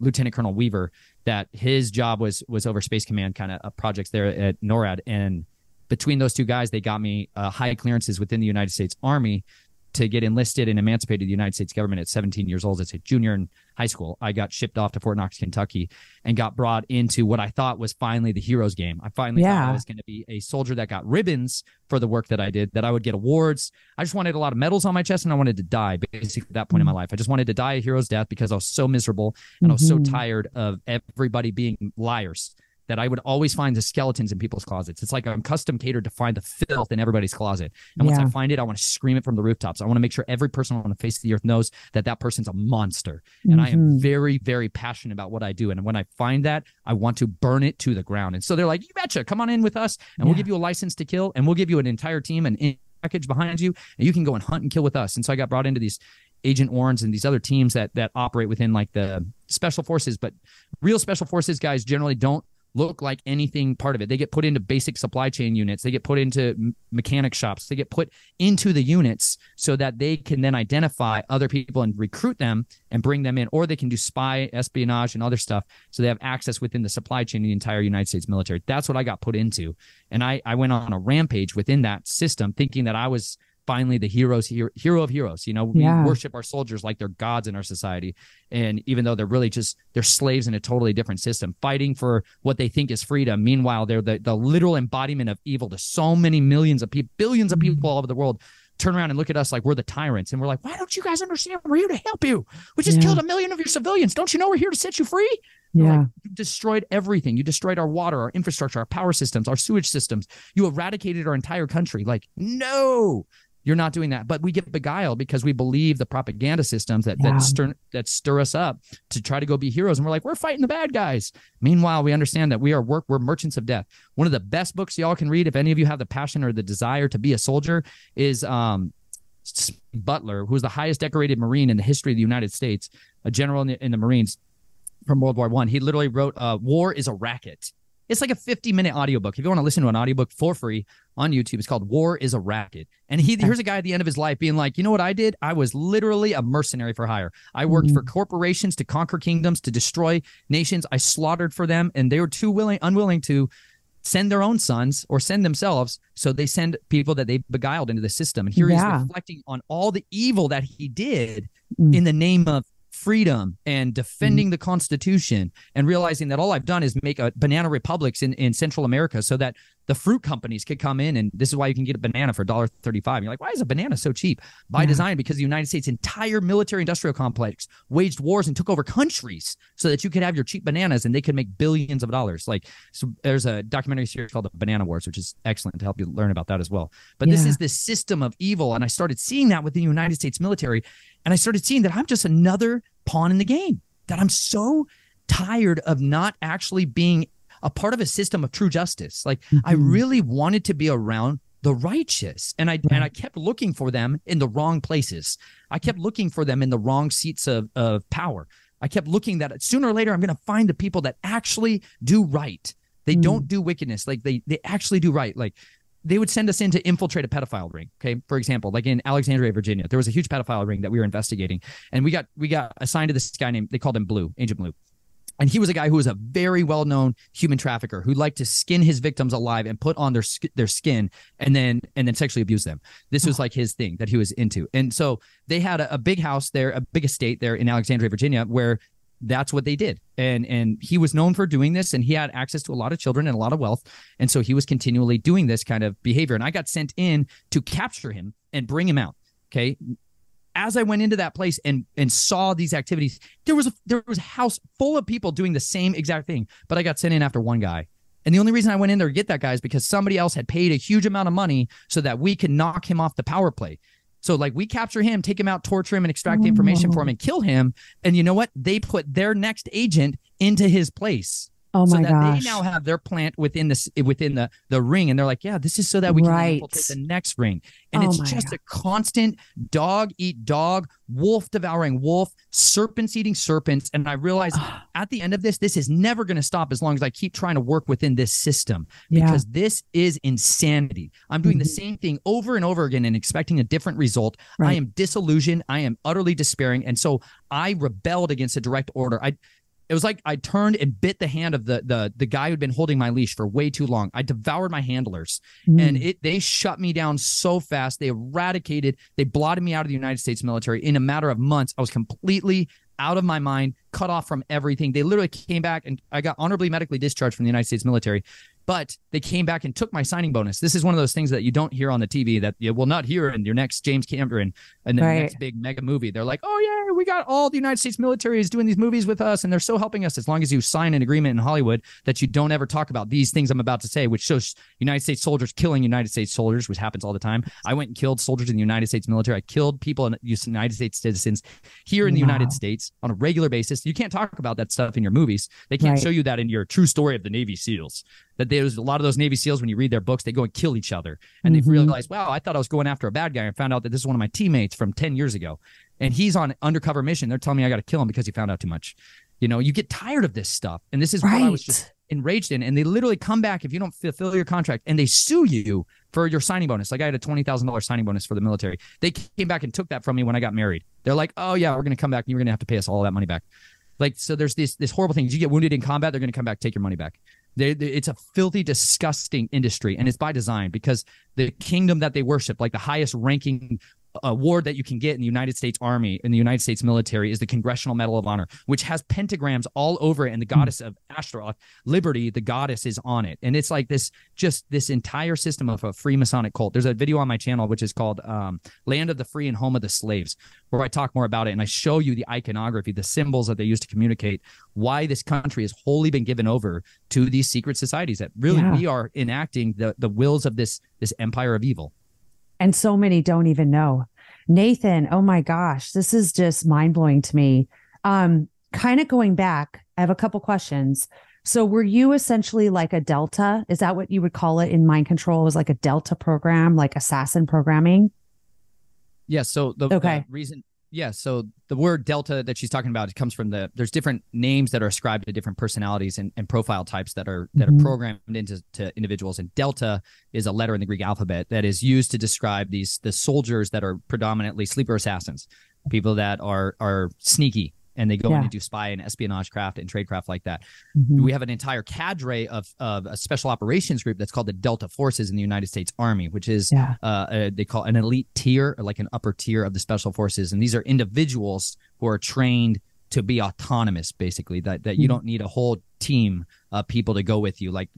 Lieutenant Colonel Weaver, that his job was was over Space Command kind of uh, projects there at NORAD. And between those two guys, they got me uh, high clearances within the United States Army to get enlisted and emancipated the United States government at 17 years old as a junior in high school. I got shipped off to Fort Knox, Kentucky, and got brought into what I thought was finally the heroes game. I finally yeah. thought I was going to be a soldier that got ribbons for the work that I did, that I would get awards. I just wanted a lot of medals on my chest and I wanted to die basically at that point in my life. I just wanted to die a hero's death because I was so miserable and mm-hmm. I was so mm-hmm. tired of everybody being liars that I would always find the skeletons in people's closets. It's like I'm custom catered to find the filth in everybody's closet. And once I find it, I want to scream it from the rooftops. I want to make sure every person on the face of the earth knows that that person's a monster. And mm-hmm. I am mm-hmm. very, very passionate about what I do. And when I find that, I want to burn it to the ground. And so they're like, you betcha, come on in with us and yeah. we'll give you a license to kill and we'll give you an entire team and in- package behind you and you can go and hunt and kill with us. And so I got brought into these Agent Orange and these other teams that that operate within like the special forces, but real special forces guys generally don't look like anything part of it. They get put into basic supply chain units. They get put into mechanic shops. They get put into the units so that they can then identify other people and recruit them and bring them in, or they can do spy espionage and other stuff. So they have access within the supply chain of the entire United States military. That's what I got put into. And I, I went on a rampage within that system thinking that I was finally the heroes hero, hero of heroes you know we yeah. worship our soldiers like they're gods in our society and even though they're really just they're slaves in a totally different system fighting for what they think is freedom meanwhile they're the, the literal embodiment of evil to so many millions of people billions of mm-hmm. people all over the world turn around and look at us like we're the tyrants and we're like why don't you guys understand we're here to help you we just yeah. killed a million of your civilians don't you know we're here to set you free yeah. Like, you destroyed everything. You destroyed our water, our infrastructure, our power systems, our sewage systems. You eradicated our entire country. Like, no, you're not doing that. But we get beguiled because we believe the propaganda systems that yeah. that stir that stir us up to try to go be heroes. And we're like, we're fighting the bad guys. Meanwhile, we understand that we are work, we're merchants of death. One of the best books y'all can read, if any of you have the passion or the desire to be a soldier, is um Butler, who was the highest decorated Marine in the history of the United States, a general in the, in the Marines from World War One. He literally wrote, uh, "War is a racket." It's like a 50 minute audiobook. If you want to listen to an audiobook for free on YouTube, it's called War is a Racket. And he here's a guy at the end of his life being like, you know what I did? I was literally a mercenary for hire. I worked mm-hmm. for corporations to conquer kingdoms, to destroy nations. I slaughtered for them, and they were too willing, unwilling to send their own sons or send themselves. So they send people that they beguiled into the system. And here yeah. he's reflecting on all the evil that he did mm. in the name of freedom and defending mm-hmm. the Constitution and realizing that all I've done is make a banana republics in, in Central America so that the fruit companies could come in and this is why you can get a banana for $1.35. You're like, why is a banana so cheap? By yeah. design, because the United States entire military industrial complex waged wars and took over countries so that you could have your cheap bananas and they could make billions of dollars. Like so there's a documentary series called the Banana Wars, which is excellent to help you learn about that as well. But yeah. this is this system of evil. And I started seeing that within the United States military. And I started seeing that I'm just another pawn in the game, that I'm so tired of not actually being a part of a system of true justice. Like mm-hmm. I really wanted to be around the righteous and i and i kept looking for them in the wrong places. I kept looking for them in the wrong seats of, of power. I kept looking that sooner or later i'm going to find the people that actually do right. They mm. don't do wickedness. Like they they actually do right. Like they would send us in to infiltrate a pedophile ring okay? For example like in alexandria virginia there was a huge pedophile ring that we were investigating and we got we got assigned to this guy named they called him blue agent blue and he was a guy who was a very well-known human trafficker who liked to skin his victims alive and put on their their skin and then and then sexually abuse them. This was like his thing that he was into. And so they had a, a big house there, a big estate there in Alexandria, Virginia, where that's what they did. And and he was known for doing this and he had access to a lot of children and a lot of wealth. And so he was continually doing this kind of behavior. And I got sent in to capture him and bring him out. Okay as I went into that place and and saw these activities, there was a there was a house full of people doing the same exact thing, but I got sent in after one guy. And the only reason I went in there to get that guy is because somebody else had paid a huge amount of money so that we could knock him off the power play. So like we capture him, take him out, torture him, and extract the information for him and kill him. And you know what? They put their next agent into his place. Oh my so that gosh. they now have their plant within this within the the ring, and they're like, yeah, this is so that we can Right. infiltrate the next ring. And Oh it's just a constant dog eat dog, wolf devouring wolf, serpents eating serpents. And I realize at the end of this, this is never going to stop as long as I keep trying to work within this system Yeah. because this is insanity. I'm doing the Mhm. same thing over and over again and expecting a different result. I am disillusioned. I am utterly despairing. And so I rebelled against a direct order. I it was like I turned and bit the hand of the the the guy who'd been holding my leash for way too long. I devoured my handlers and Mm. it they shut me down so fast. They eradicated, they blotted me out of the United States military in a matter of months. I was completely out of my mind, cut off from everything. They literally came back and I got honorably medically discharged from the United States military. But they came back and took my signing bonus. This is one of those things that you don't hear on the TV that you will not hear in your next James Cameron and the Right. next big mega movie. They're like, oh yeah, we got all the United States military is doing these movies with us, and they're so helping us. As long as you sign an agreement in Hollywood that you don't ever talk about these things I'm about to say, which shows United States soldiers killing United States soldiers, which happens all the time. I went and killed soldiers in the United States military. I killed people in United States citizens here in the Wow. United States on a regular basis. You can't talk about that stuff in your movies. They can't Right. show you that in your true story of the Navy SEALs. That there's a lot of those Navy SEALs when you read their books, they go and kill each other, and Mhm. they've realized, wow, I thought I was going after a bad guy, and found out that this is one of my teammates from ten years ago, and he's on undercover mission. They're telling me I got to kill him because he found out too much. You know, you get tired of this stuff, and this is what I was just enraged in. And they literally come back if you don't fulfill your contract, and they sue you for your signing bonus. Like I had a twenty thousand dollars signing bonus for the military. They came back and took that from me when I got married. They're like, oh yeah, we're gonna come back, and you're gonna have to pay us all that money back. Like so, there's this this horrible thing. You get wounded in combat, they're gonna come back, take your money back. They, they- it's a filthy, disgusting industry, and it's by design because the kingdom that they worship, like the highest ranking award that you can get in the United States Army, in the United States military, is the Congressional Medal of Honor, which has pentagrams all over it, and the goddess of Ashtaroth, Liberty, the goddess, is on it, and it's like this, just this entire system of a free Masonic cult. There's a video on my channel which is called um, "Land of the Free and Home of the Slaves," where I talk more about it, and I show you the iconography, the symbols that they use to communicate why this country has wholly been given over to these secret societies. That really Yeah. we are enacting the the wills of this this empire of evil. And so many don't even know. Nathan, oh my gosh, this is just mind blowing to me. Um, kind of going back, I have a couple questions. So, were you essentially like a Delta? Is that what you would call it in mind control? Was like a Delta program, like assassin programming? Yeah. So the, the Okay. reason, yeah. So the word delta that she's talking about comes from the. There's different names that are ascribed to different personalities and, and profile types that are that Mhm. are programmed into to individuals. And delta is a letter in the Greek alphabet that is used to describe these the soldiers that are predominantly sleeper assassins, people that are are sneaky and they go in Yeah. and do spy and espionage craft and tradecraft like that. Mhm. we have an entire cadre of, of a special operations group that's called the Delta Forces in the United States Army, which is Yeah. uh, uh, they call an elite tier, or like an upper tier of the special forces, and these are individuals who are trained to be autonomous, basically. That that you Mhm. don't need a whole team of people to go with you, like.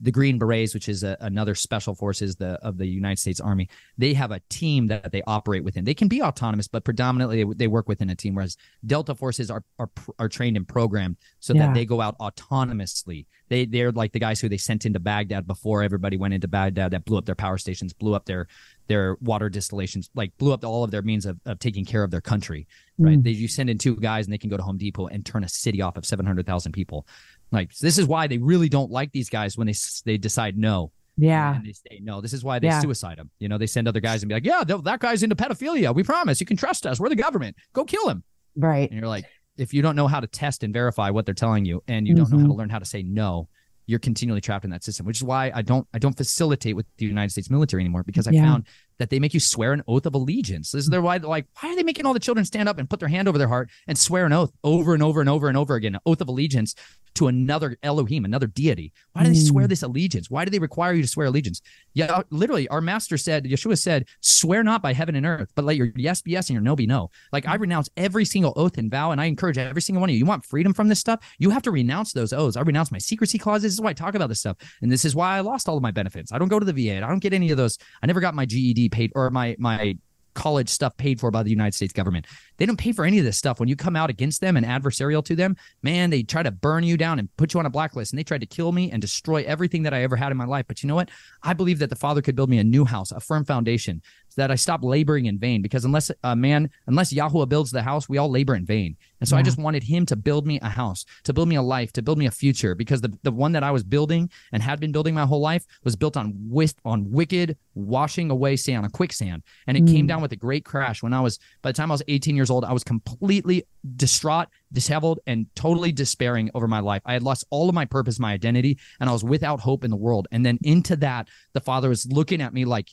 The Green Berets, which is a, another special forces the, of the United States Army, they have a team that they operate within. They can be autonomous, but predominantly they, they work within a team. Whereas Delta forces are are, are trained and programmed so Yeah. that they go out autonomously. They they're like the guys who they sent into Baghdad before everybody went into Baghdad that blew up their power stations, blew up their their water distillations, like blew up all of their means of, of taking care of their country. Right? Mm. They you send in two guys and they can go to Home Depot and turn a city off of seven hundred thousand people. Like this is why they really don't like these guys when they they decide no. Yeah. And they say no. This is why they Yeah. suicide them. You know, they send other guys and be like, yeah, that guy's into pedophilia. We promise. You can trust us. We're the government. Go kill him. Right. And you're like, if you don't know how to test and verify what they're telling you, and you don't know how Mhm. to learn how to say no, you're continually trapped in that system. Which is why I don't I don't facilitate with the United States military anymore because I Yeah. found that they make you swear an oath of allegiance. This is their why they're like, why are they making all the children stand up and put their hand over their heart and swear an oath over and over and over and over again, an oath of allegiance to another Elohim, another deity? Why do they swear Mm. this allegiance? Why do they require you to swear allegiance? Yeah, literally, our master said, Yeshua said, swear not by heaven and earth, but let your yes be yes and your no be no. Like I renounce every single oath and vow, and I encourage every single one of you. You want freedom from this stuff? You have to renounce those oaths. I renounce my secrecy clauses. This is why I talk about this stuff. And this is why I lost all of my benefits. I don't go to the VA. I don't get any of those. I never got my GED paid or my my college stuff paid for by the United States government. They don't pay for any of this stuff. When you come out against them and adversarial to them, man, they try to burn you down and put you on a blacklist. And they tried to kill me and destroy everything that I ever had in my life. But you know what? I believe that the Father could build me a new house, a firm foundation, that I stop laboring in vain. Because unless a man, unless Yahweh builds the house, we all labor in vain. And so yeah. I just wanted him to build me a house, to build me a life, to build me a future. Because the, the one that I was building and had been building my whole life was built on wist- on wicked, washing away sand, on a quicksand. And it mm. came down with a great crash when I was, by the time I was 18 years old, I was completely distraught, disheveled, and totally despairing over my life. I had lost all of my purpose, my identity, and I was without hope in the world. And then into that, the Father was looking at me like,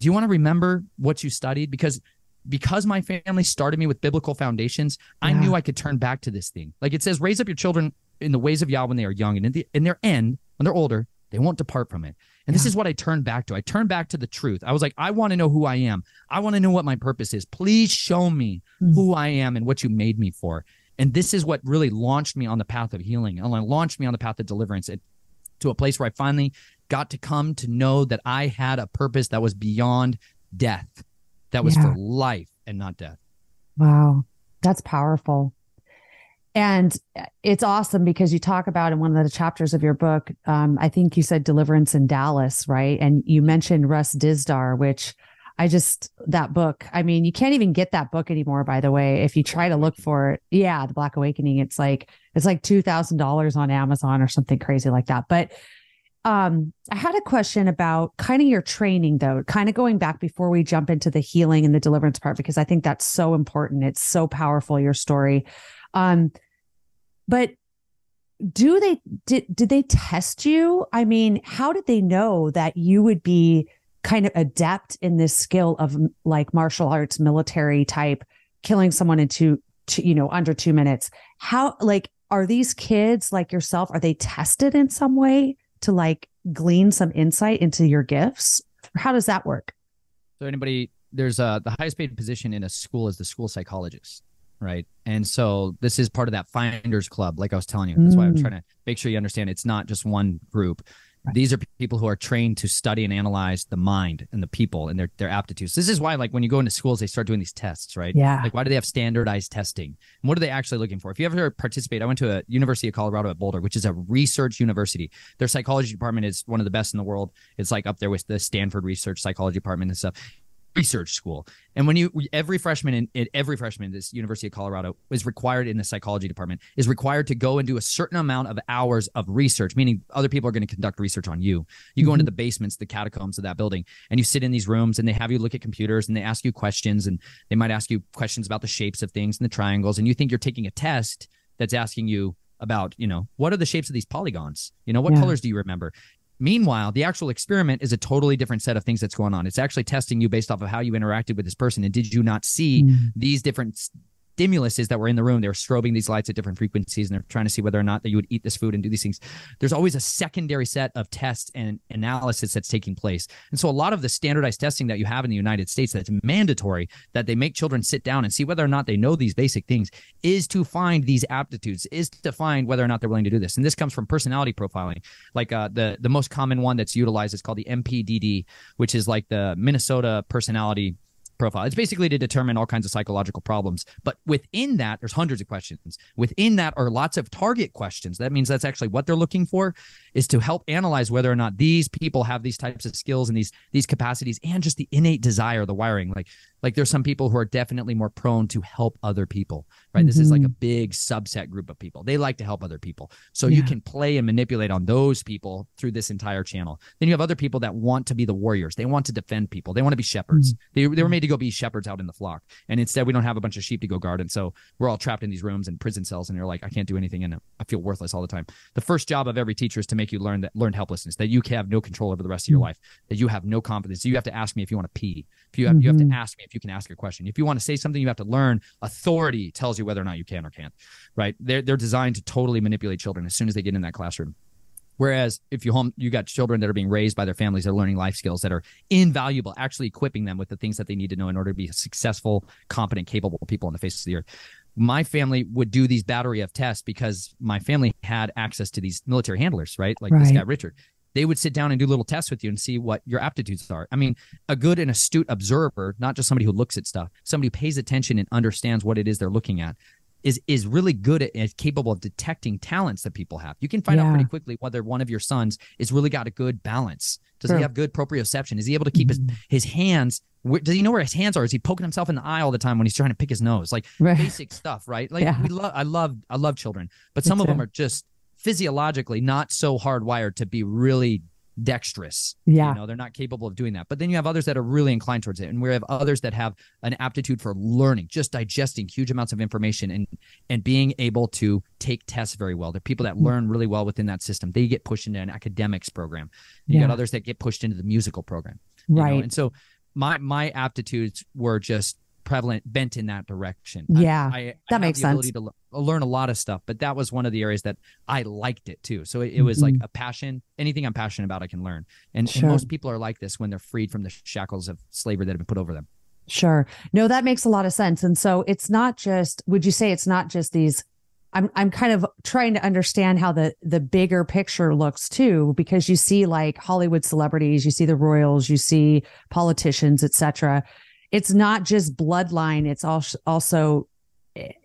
do you want to remember what you studied? Because because my family started me with biblical foundations, yeah. I knew I could turn back to this thing. Like it says, raise up your children in the ways of Yah when they are young, and in, the, in their end, when they're older, they won't depart from it. And yeah. this is what I turned back to. I turned back to the truth. I was like, I want to know who I am. I want to know what my purpose is. Please show me mm. who I am and what you made me for. And this is what really launched me on the path of healing and launched me on the path of deliverance it, to a place where I finally got to come to know that I had a purpose that was beyond death, that was yeah. for life and not death. Wow. That's powerful. And it's awesome because you talk about in one of the chapters of your book, um, I think you said Deliverance in Dallas, right? And you mentioned Russ Dizdar, which I just, that book, I mean, you can't even get that book anymore, by the way. If you try to look for it, yeah, The Black Awakening, it's like, it's like $2,000 on Amazon or something crazy like that. But um, I had a question about kind of your training, though, kind of going back before we jump into the healing and the deliverance part, because I think that's so important. It's so powerful, your story. Um, but do they did did they test you? I mean, how did they know that you would be kind of adept in this skill of like martial arts, military type, killing someone in two, two you know, under two minutes? How like are these kids like yourself? Are they tested in some way? To like glean some insight into your gifts? How does that work? So anybody there's a the highest paid position in a school is the school psychologist, right? And so this is part of that finders club, like I was telling you. That's mm. why I'm mm. trying to make sure you understand it's not just one group. These are people who are trained to study and analyze the mind and the people and their their aptitudes. This is why, like, when you go into schools, they start doing these tests, right? Yeah. Like, why do they have standardized testing? And what are they actually looking for? If you ever participate, I went to a University of Colorado at Boulder, which is a research university. Their psychology department is one of the best in the world. It's like up there with the Stanford Research Psychology Department and stuff research school. And when you every freshman in every freshman in this University of Colorado is required in the psychology department is required to go and do a certain amount of hours of research, meaning other people are going to conduct research on you. You mm-hmm. go into the basements, the catacombs of that building, and you sit in these rooms and they have you look at computers and they ask you questions and they might ask you questions about the shapes of things and the triangles and you think you're taking a test that's asking you about, you know, what are the shapes of these polygons? You know, what yeah. colors do you remember? Meanwhile, the actual experiment is a totally different set of things that's going on. It's actually testing you based off of how you interacted with this person. And did you not see mm. these different stimuluses that were in the room. They were strobing these lights at different frequencies and they're trying to see whether or not that you would eat this food and do these things. There's always a secondary set of tests and analysis that's taking place. And so a lot of the standardized testing that you have in the United States that's mandatory that they make children sit down and see whether or not they know these basic things is to find these aptitudes, is to find whether or not they're willing to do this. And this comes from personality profiling. Like uh, the the most common one that's utilized is called the MPDD, which is like the Minnesota personality profile. It's basically to determine all kinds of psychological problems. But within that, there's hundreds of questions. Within that are lots of target questions. That means that's actually what they're looking for is to help analyze whether or not these people have these types of skills and these these capacities and just the innate desire, the wiring. Like like there's some people who are definitely more prone to help other people right mm-hmm. this is like a mm-hmm. big subset group of people they like to help other people so yeah. you can play and manipulate on those people through this entire channel then you have other people that want to be the warriors they want to defend people they want to be shepherds mm-hmm. they, they were made to go be shepherds out in the flock and instead we don't have a bunch of sheep to go guard and so we're all trapped in these rooms and prison cells and you're like i can't do anything and i feel worthless all the time the first job of every teacher is to make you learn that learn helplessness that you have no control over the rest of your mm-hmm. life that you have no confidence you have to ask me if you want to pee if you have mm-hmm. you have to ask me if you can ask a question if you want to say something, you have to learn. Authority tells you whether or not you can or can't, right? They're, they're designed to totally manipulate children as soon as they get in that classroom. Whereas if you home, you got children that are being raised by their families, they're learning life skills that are invaluable, actually equipping them with the things that they need to know in order to be successful, competent, capable people on the face of the earth. My family would do these battery of tests because my family had access to these military handlers, right? Like right. this guy Richard they would sit down and do little tests with you and see what your aptitudes are. I mean, a good and astute observer, not just somebody who looks at stuff, somebody who pays attention and understands what it is they're looking at, is is really good at and capable of detecting talents that people have. You can find yeah. out pretty quickly whether one of your sons is really got a good balance. Does sure. he have good proprioception? Is he able to keep mm-hmm. his his hands? Where, does he know where his hands are? Is he poking himself in the eye all the time when he's trying to pick his nose? Like right. basic stuff, right? Like yeah. we love, I love, I love children, but some of them are just physiologically not so hardwired to be really dexterous. Yeah. You know, they're not capable of doing that. But then you have others that are really inclined towards it. And we have others that have an aptitude for learning, just digesting huge amounts of information and and being able to take tests very well. They're people that mm-hmm. learn really well within that system. They get pushed into an academics program. You yeah. got others that get pushed into the musical program. Right. Know? And so my my aptitudes were just prevalent bent in that direction. Yeah. I, I, that I makes sense. To learn a lot of stuff, but that was one of the areas that I liked it too. So it, it was mm-hmm. like a passion. Anything I'm passionate about, I can learn. And, sure. and most people are like this when they're freed from the shackles of slavery that have been put over them. Sure. No, that makes a lot of sense. And so it's not just, would you say it's not just these I'm I'm kind of trying to understand how the the bigger picture looks too, because you see like Hollywood celebrities, you see the royals, you see politicians, etc it's not just bloodline it's also eh,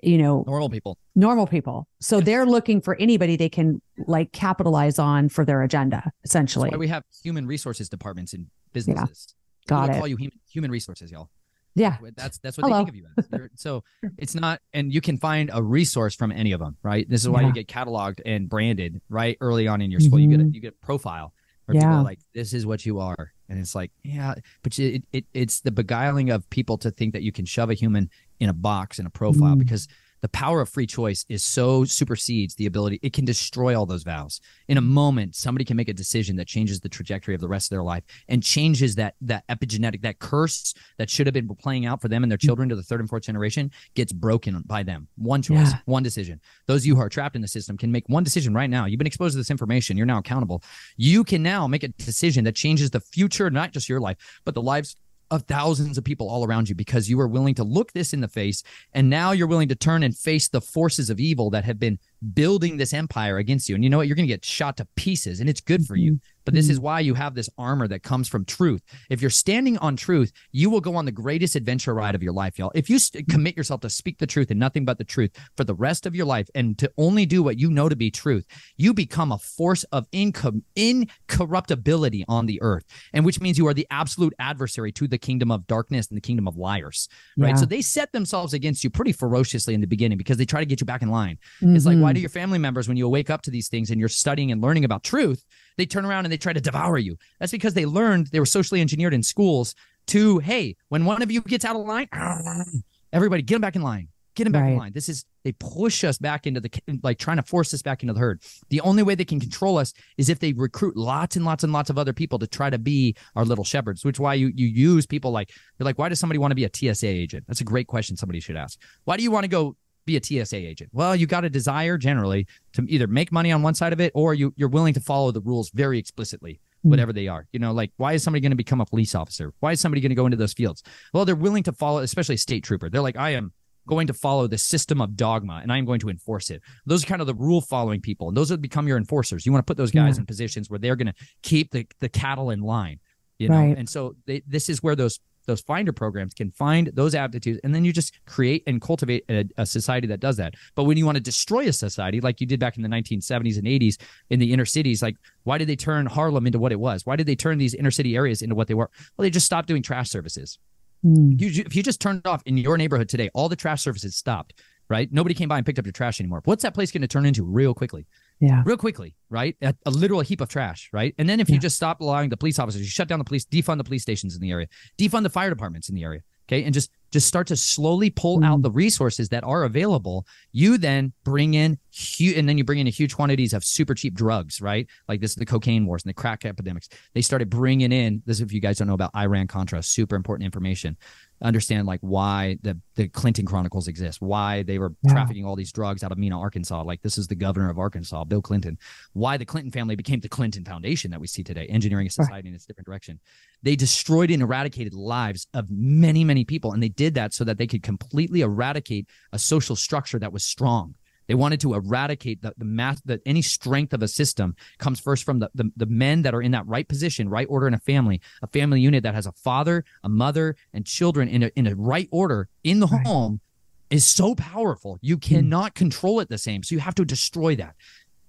you know normal people. normal people. So they're looking for anybody they can like capitalize on for their agenda essentially. we have human resources departments in businesses. Yeah. got it. call you human, human resources y'all. Yeah. That's that's what Hello. they think of you as. So [LAUGHS] it's not and you can find a resource from any of them right? This is why yeah. you get cataloged and branded right early on in your school. Mm-hmm. you get a, you get a profile where yeah. people are like this is what you are. And it's like yeah but it, it it's the beguiling of people to think that you can shove a human in a box in a profile mm. because the power of free choice is so supersedes the ability it can destroy all those vows. In a moment somebody can make a decision that changes the trajectory of the rest of their life and changes that that epigenetic that curse that should have been playing out for them and their children to the third and fourth generation gets broken by them. One choice yeah. one decision. Those of you who are trapped in the system can make one decision right now. You've been exposed to this information. You're now accountable. You can now make a decision that changes the future not just your life but the lives of thousands of people all around you because you were willing to look this in the face and now you're willing to turn and face the forces of evil that have been building this empire against you and you know what you're going to get shot to pieces and it's good for you mm-hmm. But this is mm. why you have this armor that comes from truth. If you're standing on truth, you will go on the greatest adventure ride of your life, y'all. If you st- commit yourself to speak the truth and nothing but the truth for the rest of your life and to only do what you know to be truth, you become a force of inco- incorruptibility on the earth. And which means you are the absolute adversary to the kingdom of darkness and the kingdom of liars, right? Yeah. So they set themselves against you pretty ferociously in the beginning because they try to get you back in line. Mm-hmm. It's like, why your family members, when you wake up to these things and you're studying and learning about truth, they turn around and they try to devour you. That's because they learned they were socially engineered in schools to, hey, when one of you gets out of line, [CLEARS THROAT] everybody get them back in line. Get them back right. in line. This is they push us back into the like trying to force us back into the herd. The only way they can control us is if they recruit lots and lots and lots of other people to try to be our little shepherds. Which is why you you use people like you're like, why does somebody want to be a TSA agent? That's a great question somebody should ask. Why do you want to go be a TSA agent? Well, you got a desire generally to either make money on one side of it or you, you're willing to follow the rules very explicitly, hmm. whatever they are. You know, like why is somebody going to become a police officer? Why is somebody going to go into those fields? Well, they're willing to follow, especially a state trooper. They're like, I am going to follow the system of dogma and I am going to enforce it. Those are kind of the rule following people. And those have become your enforcers. You want to put those guys yeah. in positions where they're going to keep the, the cattle in line. You know, right. and so they, this is where those those finder programs can find those aptitudes and then you just create and cultivate a, a, society that does that. But when you want to destroy a society like you did back in the 1970s and 80s in the inner cities like why did they turn harlem into what it was? Why did they turn these inner city areas into what they were? Well they just stopped doing trash services. Mm. you, if you just turned off in your neighborhood today all the trash services stopped right? Nobody came by and picked up your trash anymore. What's that place going to turn into real quickly yeah. Real quickly, right? A, a, literal heap of trash, right? And then if yeah. you just stop allowing the police officers, you shut down the police, defund the police stations in the area, defund the fire departments in the area, okay? And just just start to slowly pull mm. out the resources that are available. You then bring in huge, and then you bring in a huge quantities of super cheap drugs, right? Like this, the cocaine wars and the crack epidemics. They started bringing in this. If you guys don't know about Iran Contra, super important information understand like why the the Clinton Chronicles exist, why they were yeah. trafficking all these drugs out of Mena, Arkansas. Like this is the governor of Arkansas, Bill Clinton. Why the Clinton family became the Clinton Foundation that we see today, engineering a society right. in its different direction. They destroyed and eradicated lives of many, many people, and they did that so that they could completely eradicate a social structure that was strong They wanted to eradicate the, the mass that any strength of a system comes first from the, the, the men that are in that right position, right order in a family, a family unit that has a father, a mother, and children in a, in a right order in the right. home is so powerful. You hmm. cannot mm. control it the same. So you have to destroy that.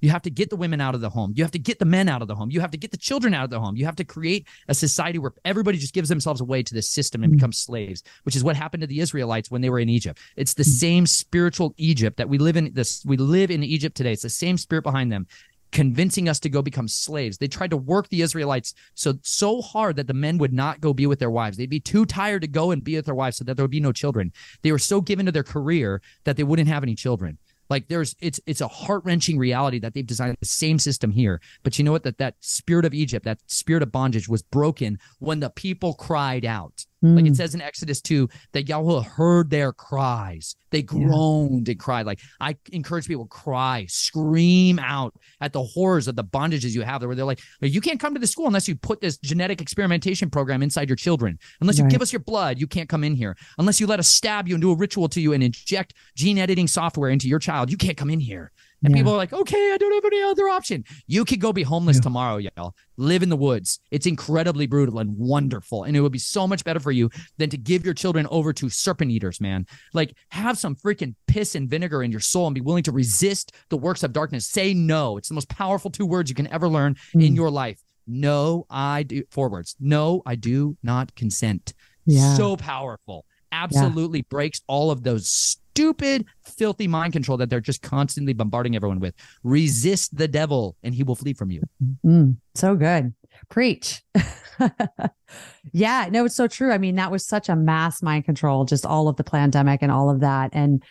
You have to get the women out of the home. You have to get the men out of the home. You have to get the children out of the home. You have to create a society where everybody just gives themselves away to this system and mm. becomes slaves, which is what happened to the Israelites when they were in Egypt. It's the mm. same spiritual Egypt that we live in this we live in Egypt today. It's the same spirit behind them convincing us to go become slaves. They tried to work the Israelites so so hard that the men would not go be with their wives. They'd be too tired to go and be with their wives so that there would be no children. They were so given to their career that they wouldn't have any children. Like there's it's it's a heart-wrenching reality that they've designed the same system here. But you know what? That that spirit of Egypt, that spirit of bondage was broken when the people cried out. Mm. Like it hmm. says in Exodus 2 that Yahweh heard their cries. They groaned yeah. and cried. Like I encourage people to cry, scream out at the horrors of the bondages you have there, where they're like, you can't come to the school unless you put this genetic experimentation program inside your children. Unless right. you give us your blood, you can't come in here. Unless you let us stab you and do a ritual to you and inject gene editing software into your child, you can't come in here. And yeah. people are like, okay, I don't have any other option. You could go be homeless yeah. tomorrow, y'all. Live in the woods. It's incredibly brutal and wonderful. And it would be so much better for you than to give your children over to serpent eaters, man. Like, have some freaking piss and vinegar in your soul and be willing to resist the works of darkness. Say no. It's the most powerful two words you can ever learn mm. in your life. No, I do. Forwards. No, I do not consent. Yeah. So powerful. Absolutely breaks all of those stupid, filthy mind control that they're just constantly bombarding everyone with. Resist the devil and he will flee from you. Mm, so good. Preach. [LAUGHS] yeah, no, it's so true. I mean, that was such a mass mind control, just all of the pandemic and all of that. And,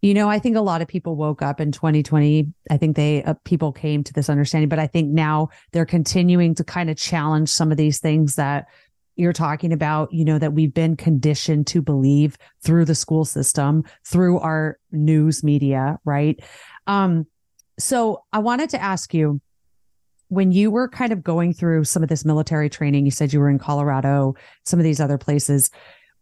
you know, I think a lot of people woke up in 2020. I think they, uh, people came to this understanding, but I think now they're continuing to kind of challenge some of these things that you're talking about, you know, that we've been conditioned to believe through the school system, through our news media, right? Um, so I wanted to ask you when you were kind of going through some of this military training, you said you were in Colorado, some of these other places.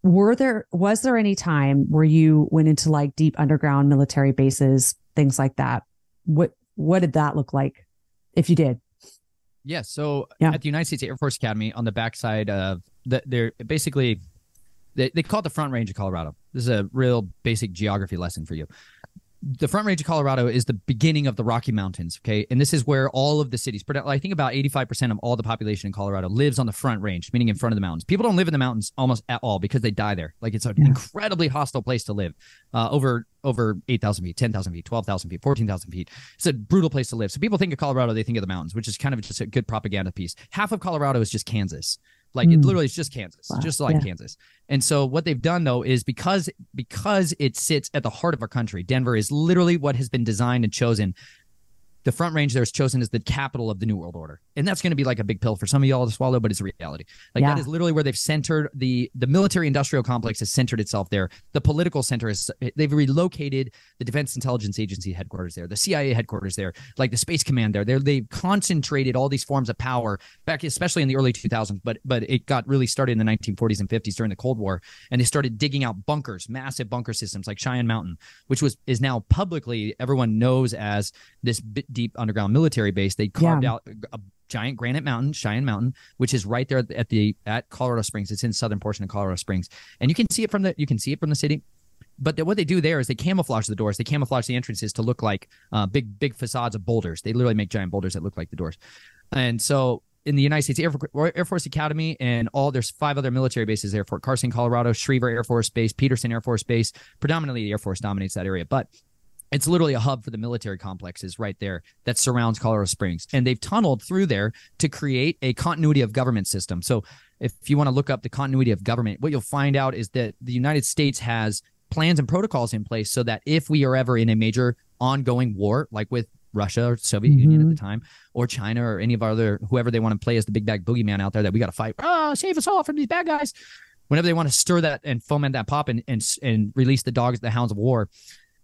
Were there, was there any time where you went into like deep underground military bases, things like that? What, what did that look like if you did? Yeah. So yeah. at the United States Air Force Academy on the backside of the, they're basically, they, they call it the Front Range of Colorado. This is a real basic geography lesson for you the Front Range of Colorado is the beginning of the Rocky Mountains. Okay. And this is where all of the cities, I think about 85% of all the population in Colorado lives on the Front Range, meaning in front of the mountains. People don't live in the mountains almost at all because they die there. Like it's an yeah. incredibly hostile place to live. Uh, over over 8,000 feet, 10,000 feet, 12,000 feet, 14,000 feet. It's a brutal place to live. So people think of Colorado, they think of the mountains, which is kind of just a good propaganda piece. Half of Colorado is just Kansas. Like mm. it literally is just Kansas, wow. just like yeah. Kansas. And so what they've done though is because because it sits at the heart of our country, Denver is literally what has been designed and chosen the front range there is chosen as the capital of the new world order. And that's going to be like a big pill for some of y'all to swallow but it's a reality. Like yeah. that is literally where they've centered the the military industrial complex has centered itself there. The political center is they've relocated the defense intelligence agency headquarters there the cia headquarters there like the space command there. They're, they've concentrated all these forms of power back especially in the early 2000s but but it got really started in the 1940s and 50s during the cold war and they started digging out bunkers massive bunker systems like cheyenne mountain which was is now publicly everyone knows as this deep underground military base. They carved yeah. out a giant granite mountain, Cheyenne Mountain, which is right there at the at Colorado Springs. It's in southern portion of Colorado Springs, and you can see it from the you can see it from the city. But the, what they do there is they camouflage the doors. They camouflage the entrances to look like uh, big big facades of boulders. They literally make giant boulders that look like the doors. And so in the United States Air, Air, Force Academy and all there's five other military bases there: Fort Carson, Colorado, Schriever Air Force Base, Peterson Air Force Base. Predominantly, the Air Force dominates that area, but it's literally a hub for the military complexes right there that surrounds Colorado Springs. And they've tunneled through there to create a continuity of government system. So if you want to look up the continuity of government, what you'll find out is that the United States has plans and protocols in place so that if we are ever in a major ongoing war, like with Russia or Soviet mm-hmm. Union at the mm-hmm. time, or China or any of our other whoever they want to play as the big bag boogeyman out there that we got to fight. Oh, save us all from these bad guys. Whenever they want to stir that and foment that pop and and, and release the dogs, the hounds of war,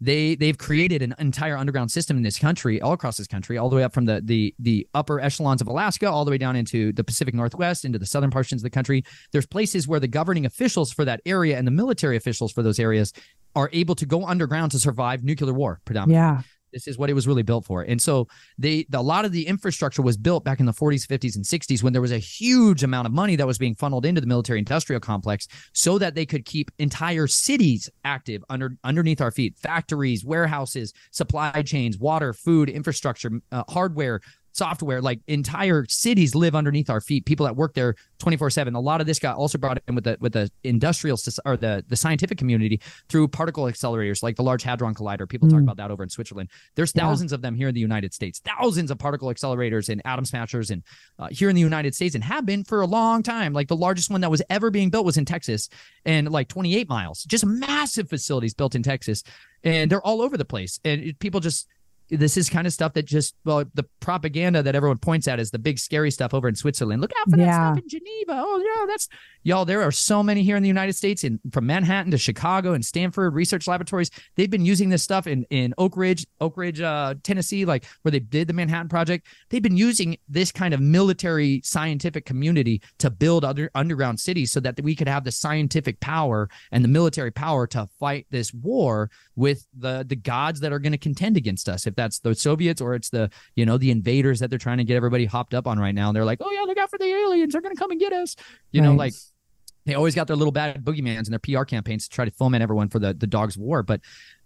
they they've created an entire underground system in this country all across this country all the way up from the the the upper echelons of alaska all the way down into the pacific northwest into the southern portions of the country. There's places where the governing officials for that area and the military officials for those areas are able to go underground to survive nuclear war predominantly. Yeah This is what it was really built for. And so they the, a lot of the infrastructure was built back in the 40s, 50s, and 60s when there was a huge amount of money that was being funneled into the military industrial complex so that they could keep entire cities active under underneath our feet. Factories, warehouses, supply chains, water, food, infrastructure, uh, hardware, software, like entire cities live underneath our feet. People that work there 24 seven. A lot of this got also brought in with the, with the industrial or the, the scientific community through particle accelerators, like the Large Hadron Collider. People mm. talk about that over in Switzerland. There's thousands yeah. of them here in the United States, thousands of particle accelerators and atom smashers and uh, here in the United States and have been for a long time. Like the largest one that was ever being built was in Texas and like 28 miles, just massive facilities built in Texas. And they're all over the place. And people just, this is kind of stuff that just well the propaganda that everyone points at is the big scary stuff over in Switzerland. Look out for yeah. that stuff in Geneva. Oh yeah, that's y'all. There are so many here in the United States, in from Manhattan to Chicago and Stanford research laboratories. They've been using this stuff in in Oak Ridge, Oak Ridge, uh, Tennessee, like where they did the Manhattan Project. They've been using this kind of military scientific community to build other underground cities so that we could have the scientific power and the military power to fight this war with the the gods that are going to contend against us. If that's the Soviets or it's the you know the invaders that they're trying to get everybody hopped up on right now. And they're like, oh yeah, look out for the aliens. They're going to come and get us. You right. know, like they always got their little bad boogeymans and their PR campaigns to try to foment everyone for the the dogs war. But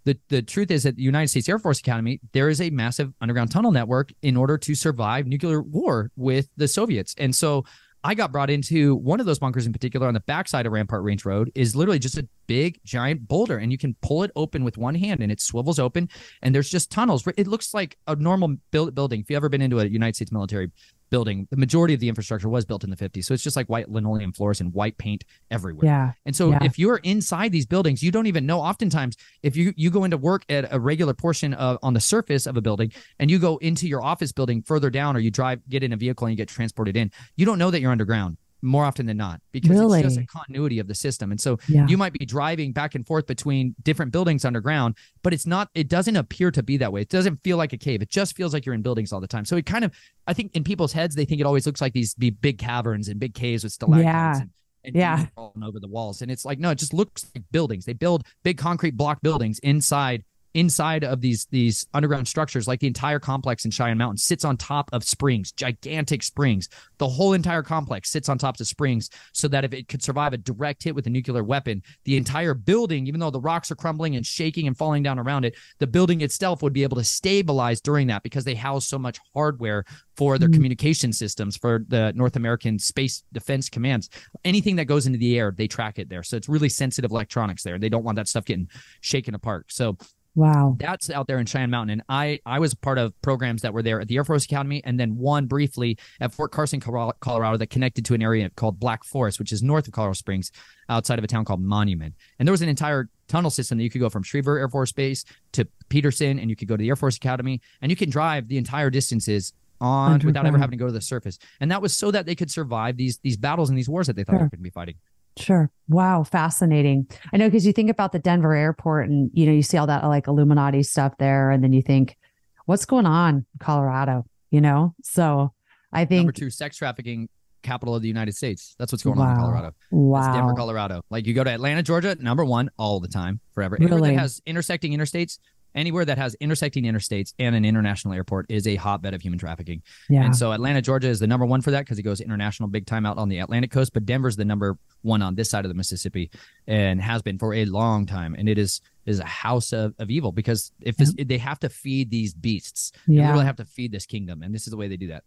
the the truth is that the United States Air Force Academy, there is a massive underground tunnel network in order to survive nuclear war with the Soviets. And so I got brought into one of those bunkers in particular on the backside of Rampart Range Road is literally just a big giant boulder and you can pull it open with one hand and it swivels open and there's just tunnels. It looks like a normal build, building. If you have ever been into a United States military building, the majority of the infrastructure was built in the 50s. So it's just like white linoleum floors and white paint everywhere. Yeah. And so yeah. if you're inside these buildings, you don't even know. Oftentimes, if you you go into work at a regular portion of on the surface of a building and you go into your office building further down or you drive get in a vehicle and you get transported in, you don't know that you're underground more often than not because really? it's just a continuity of the system. And so yeah. you might be driving back and forth between different buildings underground, but it's not, it doesn't appear to be that way. It doesn't feel like a cave. It just feels like you're in buildings all the time. So it kind of, I think in people's heads, they think it always looks like these be big caverns and big caves with stalactites yeah. and, and yeah. over the walls. And it's like, no, it just looks like buildings. They build big concrete block buildings inside inside of these these underground structures like the entire complex in cheyenne mountain sits on top of springs gigantic springs. The whole entire complex sits on top of springs so that if it could survive a direct hit with a nuclear weapon the entire building even though the rocks are crumbling and shaking and falling down around it the building itself would be able to stabilize during that because they house so much hardware for their mm. communication systems for the north american space defense commands. Anything that goes into the air they track it there. So it's really sensitive electronics there. They don't want that stuff getting shaken apart. So Wow. That's out there in Cheyenne Mountain. And I, I was part of programs that were there at the Air Force Academy and then one briefly at Fort Carson, Colorado, that connected to an area called Black Forest, which is north of Colorado Springs, outside of a town called Monument. And there was an entire tunnel system that you could go from Schriever Air Force Base to Peterson and you could go to the Air Force Academy and you can drive the entire distances on without ever having to go to the surface. And that was so that they could survive these these battles and these wars that they thought sure. they were going to be fighting. Sure. Wow. Fascinating. I know because you think about the Denver airport and, you know, you see all that like Illuminati stuff there. And then you think, what's going on in Colorado? You know? So I think. Number two, sex trafficking capital of the United States. That's what's going wow. on in Colorado. Wow. That's Denver, Colorado. Like you go to Atlanta, Georgia, number one all the time, forever. Really? Has intersecting interstates, anywhere that has intersecting interstates and an international airport is a hotbed of human trafficking. Yeah. And so Atlanta, Georgia is the number one for that because it goes international big time out on the Atlantic coast. But Denver's the number one on this side of the Mississippi and has been for a long time. And it is is a house of, of evil because if yeah. they have to feed these beasts, yeah. they literally have to feed this kingdom. And this is the way they do that.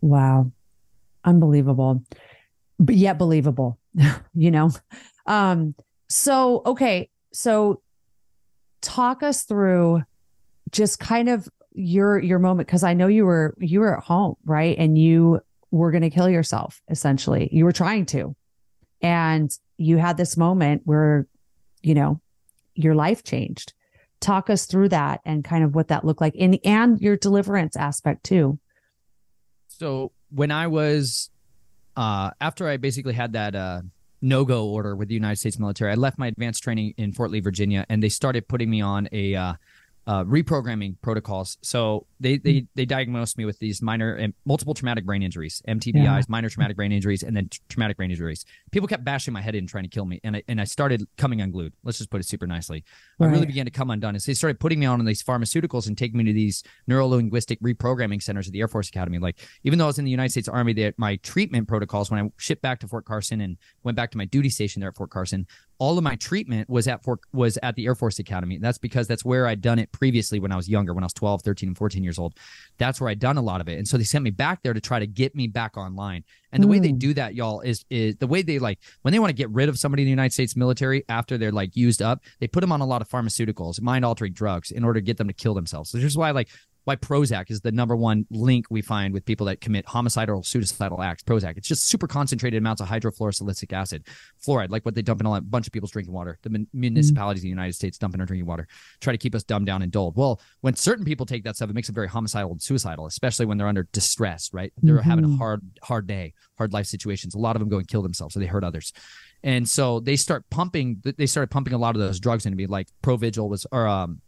Wow. Unbelievable. But yet believable, [LAUGHS] you know? Um, so okay. So talk us through just kind of your your moment because I know you were you were at home, right? And you were going to kill yourself essentially. You were trying to. And you had this moment where you know, your life changed. Talk us through that and kind of what that looked like and and your deliverance aspect too. So, when I was uh after I basically had that uh no go order with the United States military. I left my advanced training in Fort Lee, Virginia, and they started putting me on a uh, uh, reprogramming protocols. So they they they diagnosed me with these minor and multiple traumatic brain injuries, MTBIs, yeah. minor traumatic brain injuries, and then t- traumatic brain injuries. People kept bashing my head in trying to kill me, and I and I started coming unglued. Let's just put it super nicely. Right. I really began to come undone. And so they started putting me on these pharmaceuticals and taking me to these neuro linguistic reprogramming centers at the Air Force Academy. Like even though I was in the United States Army, they, my treatment protocols when I shipped back to Fort Carson and went back to my duty station there at Fort Carson, all of my treatment was at Fort was at the Air Force Academy. That's because that's where I'd done it previously when I was younger, when I was 12, 13, and 14 years old. That's where I'd done a lot of it. And so they sent me back there to try to get me back online. And the mm. way they hmm. do that, y'all, is is the way they like when they want to get rid of somebody in the United States military after they're like used up, they put them on a lot of pharmaceuticals, mind altering drugs in order to get them to kill themselves. So this is why like why Prozac is the number one link we find with people that commit homicidal suicidal acts. Prozac. It's just super concentrated amounts of hydrofluorosilicic acid, fluoride, like what they dump in a bunch of people's drinking water. The municipalities mm-hmm. in the United States dump in our drinking water, try to keep us dumbed down and dulled. Well, when certain people take that stuff, it makes them very homicidal and suicidal, especially when they're under distress, right? They're mm-hmm. having a hard, hard day, hard life situations. A lot of them go and kill themselves, so they hurt others. And so they start pumping, they started pumping a lot of those drugs into me, like Provigil was, or um,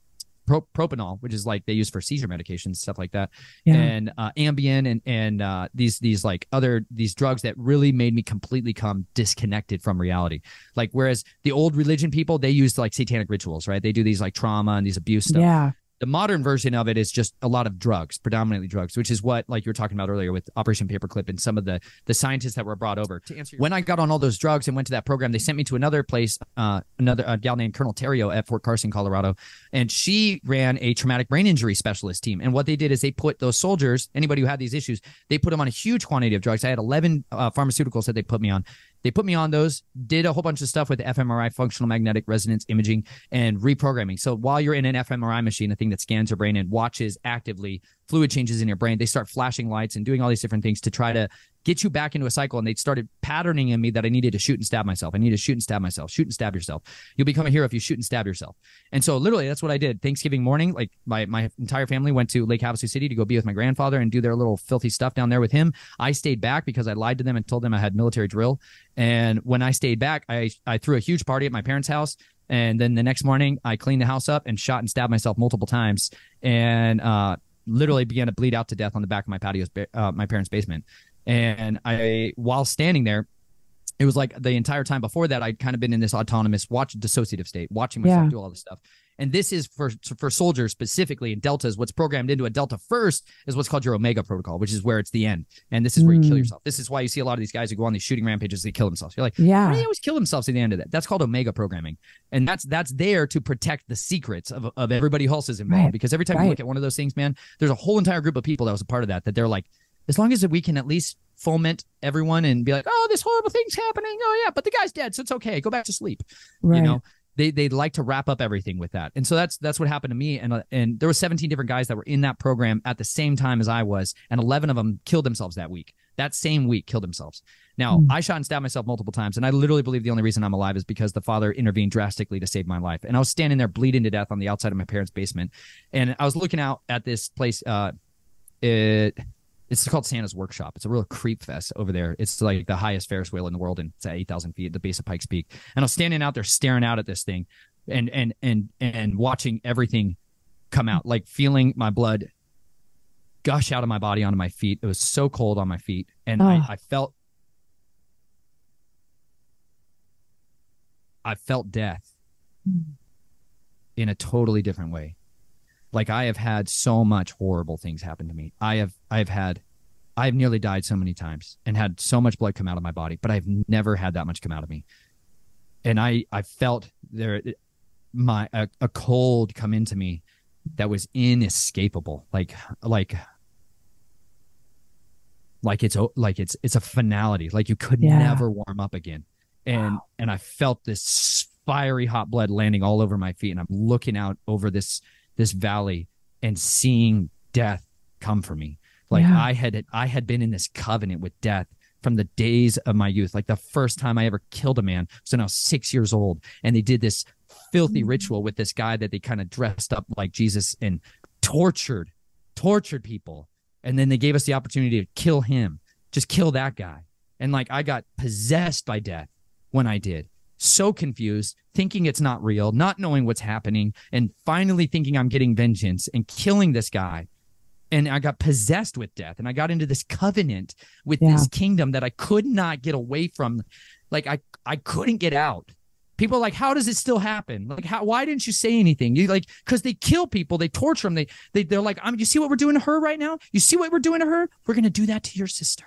pro- propanol, which is like they use for seizure medications, stuff like that, yeah. and uh, Ambien and and uh, these these like other these drugs that really made me completely come disconnected from reality. Like whereas the old religion people they used like satanic rituals, right? They do these like trauma and these abuse stuff. Yeah. The modern version of it is just a lot of drugs, predominantly drugs, which is what like you were talking about earlier with Operation Paperclip and some of the the scientists that were brought over. To answer when I got on all those drugs and went to that program, they sent me to another place, uh, another a gal named Colonel Terrio at Fort Carson, Colorado, and she ran a traumatic brain injury specialist team. And what they did is they put those soldiers, anybody who had these issues, they put them on a huge quantity of drugs. I had 11 uh, pharmaceuticals that they put me on. They put me on those, did a whole bunch of stuff with fMRI, functional magnetic resonance imaging, and reprogramming. So while you're in an fMRI machine, a thing that scans your brain and watches actively fluid changes in your brain, they start flashing lights and doing all these different things to try to get you back into a cycle. And they started patterning in me that I needed to shoot and stab myself. I need to shoot and stab myself, shoot and stab yourself. You'll become a hero if you shoot and stab yourself. And so literally that's what I did. Thanksgiving morning, like my, my entire family went to Lake Havasu City to go be with my grandfather and do their little filthy stuff down there with him. I stayed back because I lied to them and told them I had military drill. And when I stayed back, I, I threw a huge party at my parents' house. And then the next morning, I cleaned the house up and shot and stabbed myself multiple times. And, uh, literally began to bleed out to death on the back of my patio's uh, my parents' basement. And I, while standing there, it was like the entire time before that, I'd kind of been in this autonomous, watch dissociative state, watching myself yeah. do all this stuff. And this is for for soldiers specifically in deltas. What's programmed into a delta first is what's called your omega protocol, which is where it's the end. And this is where mm. you kill mm. yourself. This is why you see a lot of these guys who go on these shooting rampages, they kill themselves. You're like, yeah, why do they always kill themselves at the end of that? That's called omega programming, and that's that's there to protect the secrets of, of everybody else is involved. Right. Because every time right. you look at one of those things, man, there's a whole entire group of people that was a part of that. That they're like, as long as we can at least foment everyone and be like, oh, this horrible thing's happening. Oh yeah, but the guy's dead, so it's okay. Go back to sleep. Right. You know, they they like to wrap up everything with that. And so that's that's what happened to me. And uh, and there were 17 different guys that were in that program at the same time as I was, and 11 of them killed themselves that week. That same week, killed themselves. Now mm. I shot and stabbed myself multiple times, and I literally believe the only reason I'm alive is because the father intervened drastically to save my life. And I was standing there bleeding to death on the outside of my parents' basement, and I was looking out at this place. Uh, it it's called Santa's Workshop. It's a real creep fest over there. It's like the highest Ferris wheel in the world, and it's at eight thousand feet at the base of Pikes Peak. And I was standing out there staring out at this thing, and and and and watching everything come out, like feeling my blood gush out of my body onto my feet. It was so cold on my feet, and oh. I, ah. I felt I felt death hmm. in a totally different way. Like I have had so much horrible things happen to me. I have I have had I have nearly died so many times and had so much blood come out of my body, but I've never had that much come out of me. And I I felt there my a, a cold come into me that was inescapable. Like like like it's like it's it's a finality. Like you could yeah. never warm up again. And wow. and I felt this fiery hot blood landing all over my feet and I'm looking out over this this valley and seeing death come for me. Like yeah. I had I had been in this covenant with death from the days of my youth. Like the first time I ever killed a man. So now six years old. And they did this filthy mm-hmm. ritual with this guy that they kind of dressed up like Jesus and tortured, tortured people. And then they gave us the opportunity to kill him, just kill that guy. And like I got possessed by death when I did so confused, thinking it's not real, not knowing what's happening, and finally thinking I'm getting vengeance and killing this guy. And I got possessed with death and I got into this covenant with Yeah. this kingdom that I could not get away from. Like I I couldn't get out. People are like, how does it still happen? Like, how? Why didn't you say anything? You like, because they kill people, they torture them. They they they're like, um, you see what we're doing to her right now? You see what we're doing to her? We're gonna do that to your sister,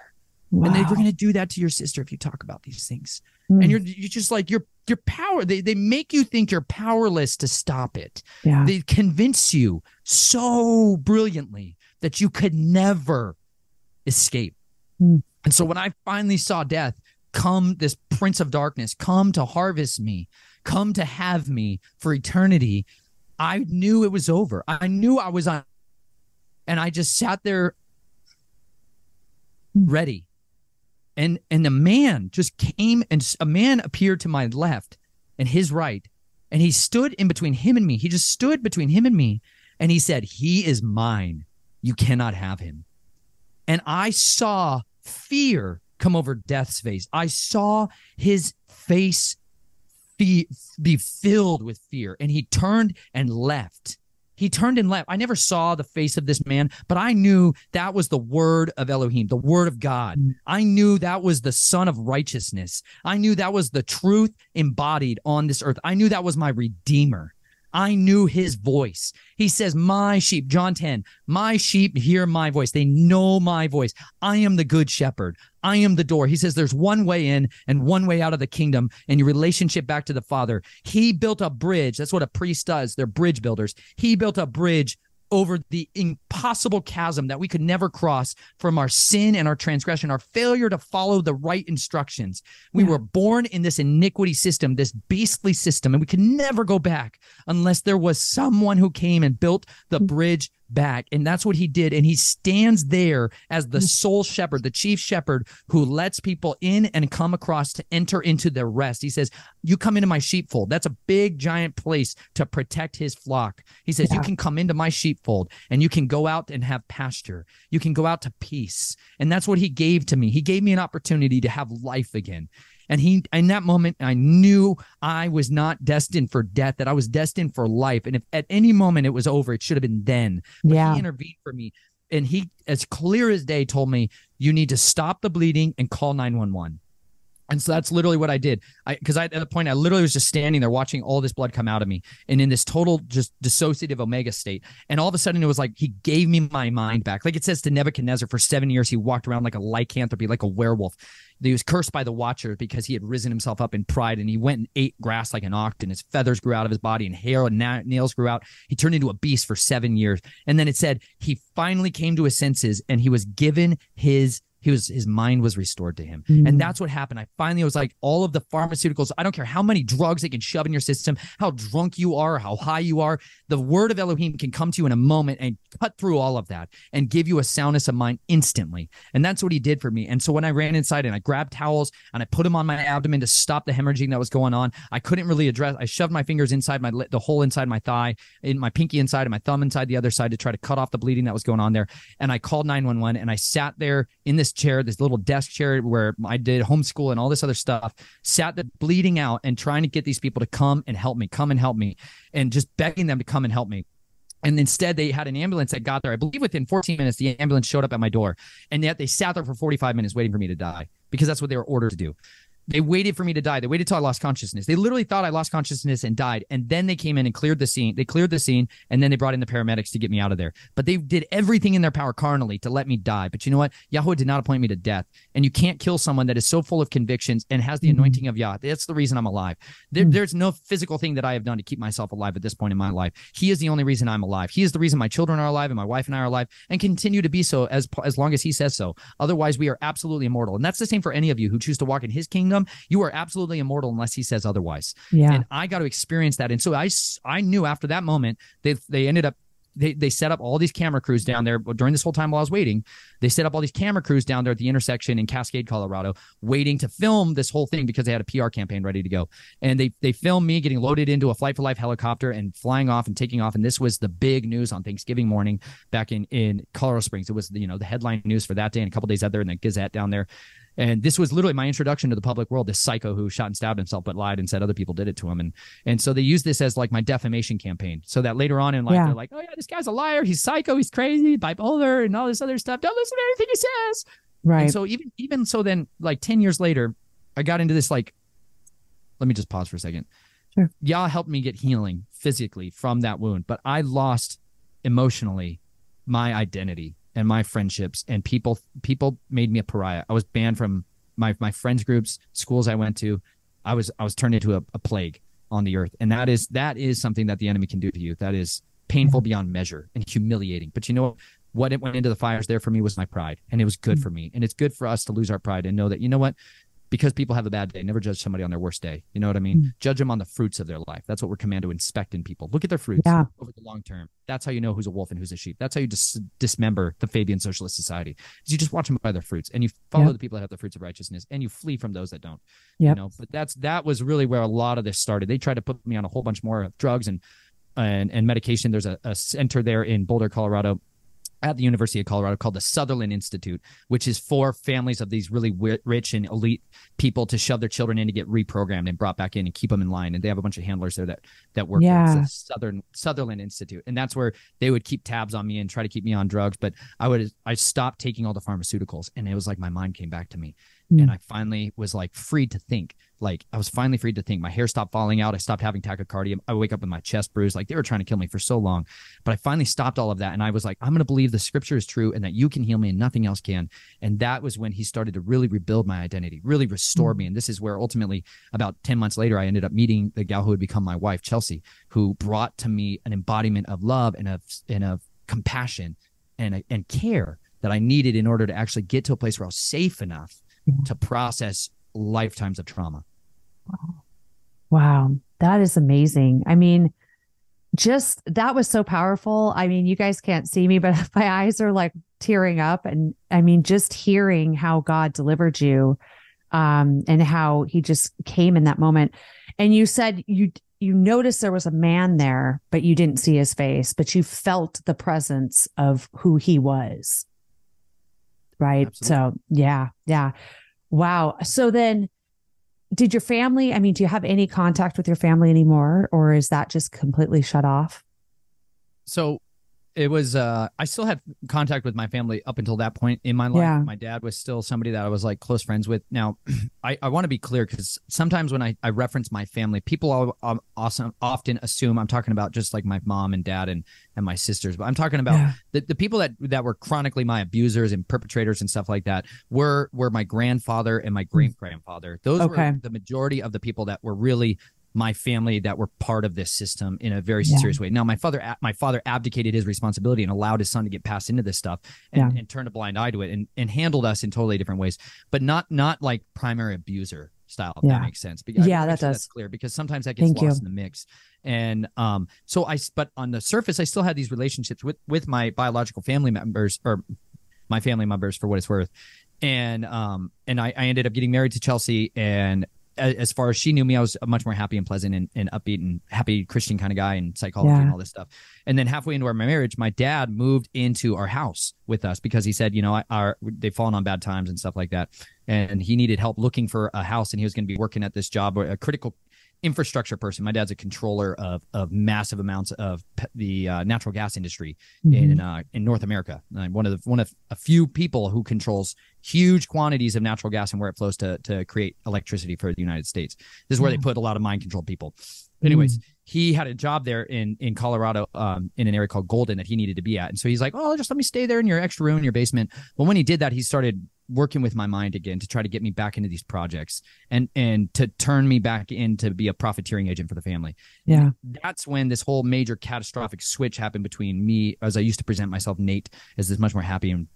and they, Wow. we're gonna do that to your sister if you talk about these things. Mm. And you're you're just like your your power. They they make you think you're powerless to stop it. yeah. They convince you so brilliantly that you could never escape. Hmm. And so when I finally saw death come, this prince of darkness, come to harvest me, come to have me for eternity, I knew it was over. I knew I was on. And I just sat there Hmm. ready. And and a man just came and a man appeared to my left and his right. And he stood in between him and me. He just stood between him and me. And he said, He is mine. You cannot have him. And I saw fear come over death's face. I saw his face be, be filled with fear. And he turned and left. He turned and left. I never saw the face of this man, but I knew that was the word of Elohim, the word of God. Mm. I knew that was the son of righteousness. I knew that was the truth embodied on this earth. I knew that was my redeemer. I knew his voice. He says, My sheep, John 10, my sheep hear my voice. They know my voice. I am the good shepherd. I am the door. He says, There's one way in and one way out of the kingdom and your relationship back to the Father. He built a bridge. That's what a priest does. They're bridge builders. He built a bridge over the impossible chasm that we could never cross from our sin and our transgression, our failure to follow the right instructions. We Yeah. were born in this iniquity system, this beastly system, and we could never go back unless there was someone who came and built the mm. bridge back. And that's what he did. And he stands there as the mm. sole shepherd, the chief shepherd who lets people in and come across to enter into their rest. He says, You come into my sheepfold. That's a big, giant place to protect his flock. He says, You can come into my sheepfold and you can go out and have pasture. You can go out to peace. And that's what he gave to me. He gave me an opportunity to have life again. And he, in that moment, I knew I was not destined for death, that I was destined for life. And if at any moment it was over, it should have been then. But Yeah. he intervened for me. And he, as clear as day, told me, you need to stop the bleeding and call 911. And so that's literally what I did. I because I at the point I literally was just standing there watching all this blood come out of me and in this total just dissociative omega state. And all of a sudden it was like he gave me my mind back. Like it says to Nebuchadnezzar, for seven years he walked around like a lycanthropy, like a werewolf. He was cursed by the watcher because he had risen himself up in pride and he went and ate grass like an ox and his feathers grew out of his body and hair and na- nails grew out. He turned into a beast for seven years. And then it said he finally came to his senses and he was given his he was his mind was restored to him. Mm. and that's what happened. I finally was like all of the pharmaceuticals i don't care how many drugs they can shove in your system how drunk you are how high you are the word of elohim can come to you in a moment and cut through all of that and give you a soundness of mind instantly. And that's what he did for me. And so when i ran inside and i grabbed towels and i put them on my abdomen to stop the hemorrhaging that was going on i couldn't really address i shoved my fingers inside my the hole inside my thigh in my pinky inside and my thumb inside the other side to try to cut off the bleeding that was going on there. And I called 911 and I sat there in this chair, this little desk chair where I did homeschool and all this other stuff, sat there bleeding out and trying to get these people to come and help me, come and help me, and just begging them to come and help me. And instead, they had an ambulance that got there. I believe within 14 minutes, the ambulance showed up at my door. And yet they sat there for 45 minutes waiting for me to die because that's what they were ordered to do. They waited for me to die. They waited till I lost consciousness. They literally thought I lost consciousness and died. And then they came in and cleared the scene. They cleared the scene and then they brought in the paramedics to get me out of there. But they did everything in their power carnally to let me die. But you know what? Yahweh did not appoint me to death. And you can't kill someone that is so full of convictions and has the Mhm. anointing of Yah. That's the reason I'm alive. There, Mm. There's no physical thing that I have done to keep myself alive at this point in my life. He is the only reason I'm alive. He is the reason my children are alive and my wife and I are alive and continue to be so as as long as he says so. Otherwise, we are absolutely immortal. And that's the same for any of you who choose to walk in his kingdom. You are absolutely immortal unless he says otherwise. Yeah. And I got to experience that. And so I, I knew after that moment they they ended up they, they set up all these camera crews down there during this whole time while I was waiting. They set up all these camera crews down there at the intersection in Cascade, Colorado, waiting to film this whole thing because they had a PR campaign ready to go. And they they filmed me getting loaded into a Flight for Life helicopter and flying off and taking off. And this was the big news on Thanksgiving morning back in in Colorado Springs. It was the, you know the headline news for that day and a couple days out there in the Gazette down there. And this was literally my introduction to the public world. This psycho who shot and stabbed himself, but lied and said other people did it to him. And and so they used this as like my defamation campaign, so that later on in life Yeah. they're like, oh yeah, this guy's a liar. He's psycho. He's crazy, bipolar, and all this other stuff. Don't listen to anything he says. Right. And so even even so, then like ten years later, I got into this like. Let me just pause for a second. Sure. Y'all helped me get healing physically from that wound, but I lost emotionally my identity and my friendships and people people made me a pariah. I was banned from my my friends groups, schools I went to. I was I was turned into a, a plague on the earth. And that is that is something that the enemy can do to you. That is painful mm-hmm. beyond measure and humiliating. But you know what? What it went into the fires there for me was my pride. And it was good mm-hmm. for me. And it's good for us to lose our pride and know that, you know what? Because people have a bad day, never judge somebody on their worst day. You know what I mean? Mm. Judge them on the fruits of their life. That's what we're commanded to inspect in people. Look at their fruits Yeah. over the long term. That's how you know who's a wolf and who's a sheep. That's how you dis- dismember the Fabian Socialist Society. Is you just watch them by their fruits and you follow Yep. the people that have the fruits of righteousness and you flee from those that don't. Yep. You know, but that's that was really where a lot of this started. They tried to put me on a whole bunch more of drugs and and, and medication. There's a, a center there in Boulder, Colorado, at the University of Colorado called the Sutherland Institute, which is for families of these really rich and elite people to shove their children in to get reprogrammed and brought back in and keep them in line. And they have a bunch of handlers there that that work. Yeah. The Southern Sutherland Institute, and that's where they would keep tabs on me and try to keep me on drugs. But I would I stopped taking all the pharmaceuticals, and it was like my mind came back to me Mm. and I finally was like free to think. Like I was finally free to think. My hair stopped falling out. I stopped having tachycardia. I wake up with my chest bruised. Like they were trying to kill me for so long, but I finally stopped all of that. And I was like, I'm going to believe the scripture is true and that you can heal me and nothing else can. And that was when he started to really rebuild my identity, really restore me. And this is where ultimately, about 10 months later, I ended up meeting the gal who would become my wife, Chelsea, who brought to me an embodiment of love and of and of compassion and and care that I needed in order to actually get to a place where I was safe enough to process lifetimes of trauma. Wow, that is amazing. I mean, just that was so powerful. I mean, you guys can't see me, but [LAUGHS] my eyes are like tearing up. And I mean, just hearing how God delivered you um, and how he just came in that moment. And you said you you noticed there was a man there, but you didn't see his face, but you felt the presence of who he was. Right. So yeah, yeah. Wow. So then did your family, I mean, do you have any contact with your family anymore? Or is that just completely shut off? So it was uh I still had contact with my family up until that point in my life. Yeah. My dad was still somebody that I was like close friends with. Now, [CLEARS THROAT] I, I want to be clear because sometimes when I, I reference my family, people all, um, awesome, often assume I'm talking about just like my mom and dad and and my sisters. But I'm talking about Yeah. the, the people that that were chronically my abusers and perpetrators and stuff like that were were my grandfather and my great grandfather. Those Okay. were the majority of the people that were really my family that were part of this system in a very Yeah. serious way. Now, my father, my father abdicated his responsibility and allowed his son to get passed into this stuff and, Yeah. and turned a blind eye to it and, and handled us in totally different ways, but not not like primary abuser style. If Yeah. that makes sense. Because Yeah, that sure does. That's clear because sometimes that gets Thank you. lost in the mix. And um, so I, but on the surface, I still had these relationships with with my biological family members or my family members for what it's worth. And um, and I, I ended up getting married to Chelsea and as far as she knew me, I was a much more happy and pleasant and, and upbeat and happy Christian kind of guy and psychology Yeah. and all this stuff. And then halfway into our marriage, my dad moved into our house with us because he said, you know, our they've fallen on bad times and stuff like that, and he needed help looking for a house, and he was going to be working at this job, a critical infrastructure person. My dad's a controller of of massive amounts of pe- the uh, natural gas industry in uh, in North America. Uh, one of the one of a few people who controls huge quantities of natural gas and where it flows to to create electricity for the United States. This is where they put a lot of mind control people. Anyways, he had a job there in in Colorado, um, in an area called Golden that he needed to be at, and so he's like, "Oh, just let me stay there in your extra room in your basement." But when he did that, he started working with my mind again to try to get me back into these projects and and to turn me back in to be a profiteering agent for the family Yeah. that's when this whole major catastrophic switch happened between me as I used to present myself Nate as this much more happy and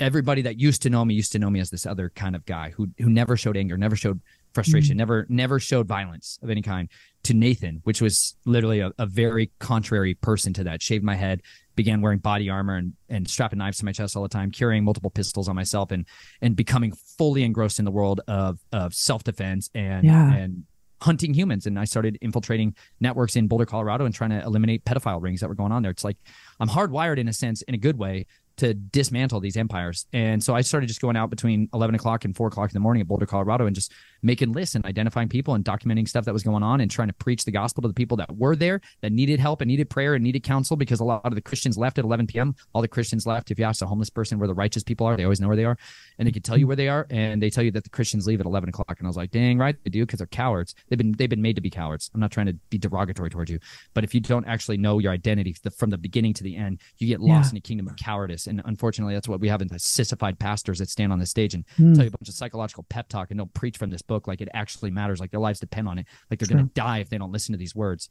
everybody that used to know me used to know me as this other kind of guy who who never showed anger, never showed frustration, mm-hmm. never never showed violence of any kind to Nathan, which was literally a, a very contrary person to that. Shaved my head, began wearing body armor and and strapping knives to my chest all the time, carrying multiple pistols on myself and and becoming fully engrossed in the world of of self defense and Yeah. and hunting humans and I started infiltrating networks in Boulder, Colorado and trying to eliminate pedophile rings that were going on there. It's like I'm hardwired in a sense in a good way to dismantle these empires. And so I started just going out between 11 o'clock and 4 o'clock in the morning at Boulder, Colorado, and just making lists and identifying people and documenting stuff that was going on and trying to preach the gospel to the people that were there that needed help and needed prayer and needed counsel because a lot of the Christians left at 11 p.m. All the Christians left. If you ask a homeless person where the righteous people are, they always know where they are and they can tell you where they are. And they tell you that the Christians leave at 11 o'clock. And I was like, dang, right. They do because they're cowards. They've been, they've been made to be cowards. I'm not trying to be derogatory towards you, but if you don't actually know your identity from the beginning to the end, you get lost yeah. in a kingdom of cowardice. And unfortunately, that's what we have in the sissified pastors that stand on the stage and mm. tell you a bunch of psychological pep talk and don't preach from this book like it actually matters, like their lives depend on it, like they're going to die if they don't listen to these words.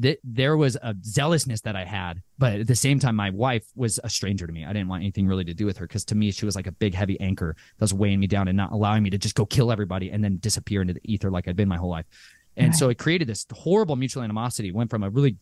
That there was a zealousness that I had, but at the same time, my wife was a stranger to me. I didn't want anything really to do with her because to me, she was like a big, heavy anchor that was weighing me down and not allowing me to just go kill everybody and then disappear into the ether like I'd been my whole life. And right. so it created this horrible mutual animosity. Went from a really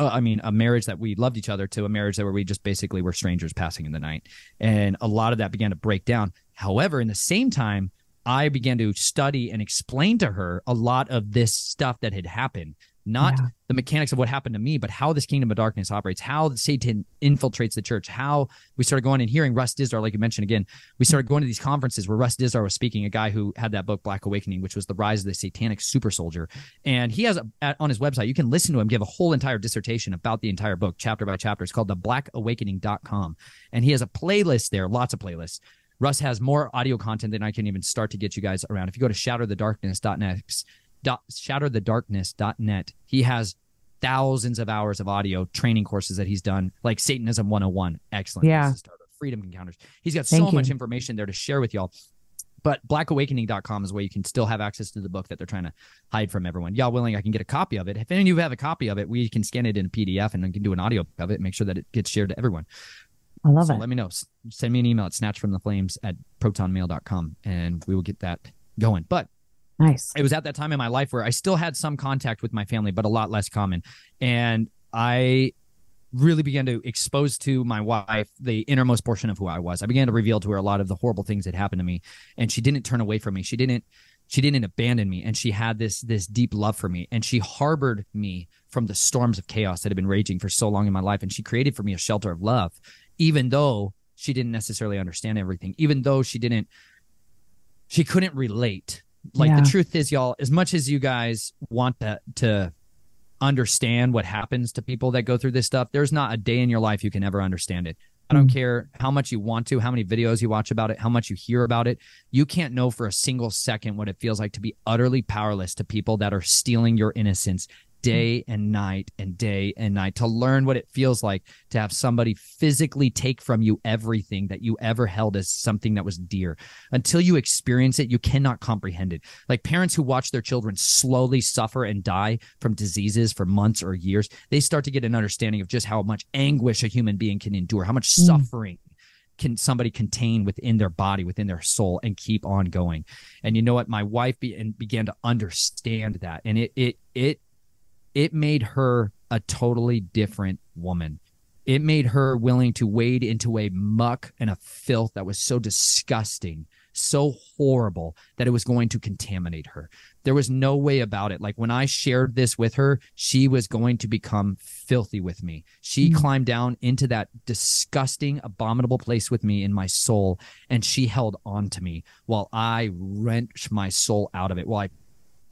uh, I mean, a marriage that we loved each other to a marriage that where we just basically were strangers passing in the night. And a lot of that began to break down. However, in the same time, I began to study and explain to her a lot of this stuff that had happened not yeah. the mechanics of what happened to me, but how this kingdom of darkness operates, how Satan infiltrates the church, how we started going and hearing Russ Dizdar, like you mentioned again. We started going to these conferences where Russ Dizdar was speaking, a guy who had that book, Black Awakening, which was the rise of the satanic super soldier. And he has a, on his website, you can listen to him give a whole entire dissertation about the entire book, chapter by chapter. It's called the blackawakening.com. And he has a playlist there, lots of playlists. Russ has more audio content than I can even start to get you guys around. If you go to shatterthedarkness.net, shatterthedarkness.net. He has thousands of hours of audio training courses that he's done, like Satanism 101. Excellent. Yeah. Freedom Encounters. He's got Thank so you. much information there to share with y'all. But blackawakening.com is where you can still have access to the book that they're trying to hide from everyone. Y'all willing, I can get a copy of it. If any of you have a copy of it, we can scan it in a PDF and then can do an audio of it, make sure that it gets shared to everyone. I love so it. Let me know. Send me an email at snatchfromtheflames at protonmail.com and we will get that going. But Nice. It was at that time in my life where I still had some contact with my family, but a lot less common. And I really began to expose to my wife the innermost portion of who I was. I began to reveal to her a lot of the horrible things that happened to me. And she didn't turn away from me. She didn't she didn't abandon me and she had this this deep love for me and she harbored me from the storms of chaos that had been raging for so long in my life and she created for me a shelter of love even though she didn't necessarily understand everything even though she didn't she couldn't relate like yeah. the truth is, y'all, as much as you guys want to to understand what happens to people that go through this stuff, there's not a day in your life you can ever understand it. I don't mm. care how much you want to, how many videos you watch about it, how much you hear about it. You can't know for a single second what it feels like to be utterly powerless to people that are stealing your innocence day and night and day and night to learn what it feels like to have somebody physically take from you everything that you ever held as something that was dear. Until you experience it, you cannot comprehend it. Like parents who watch their children slowly suffer and die from diseases for months or years, they start to get an understanding of just how much anguish a human being can endure, how much mm. suffering can somebody contain within their body, within their soul, and keep on going. And you know what? My wife be, and began to understand that, and it it it it made her a totally different woman. It made her willing to wade into a muck and a filth that was so disgusting, so horrible that it was going to contaminate her. There was no way about it. Like when I shared this with her, she was going to become filthy with me. She mm-hmm. climbed down into that disgusting, abominable place with me in my soul, and she held on to me while I wrenched my soul out of it. While I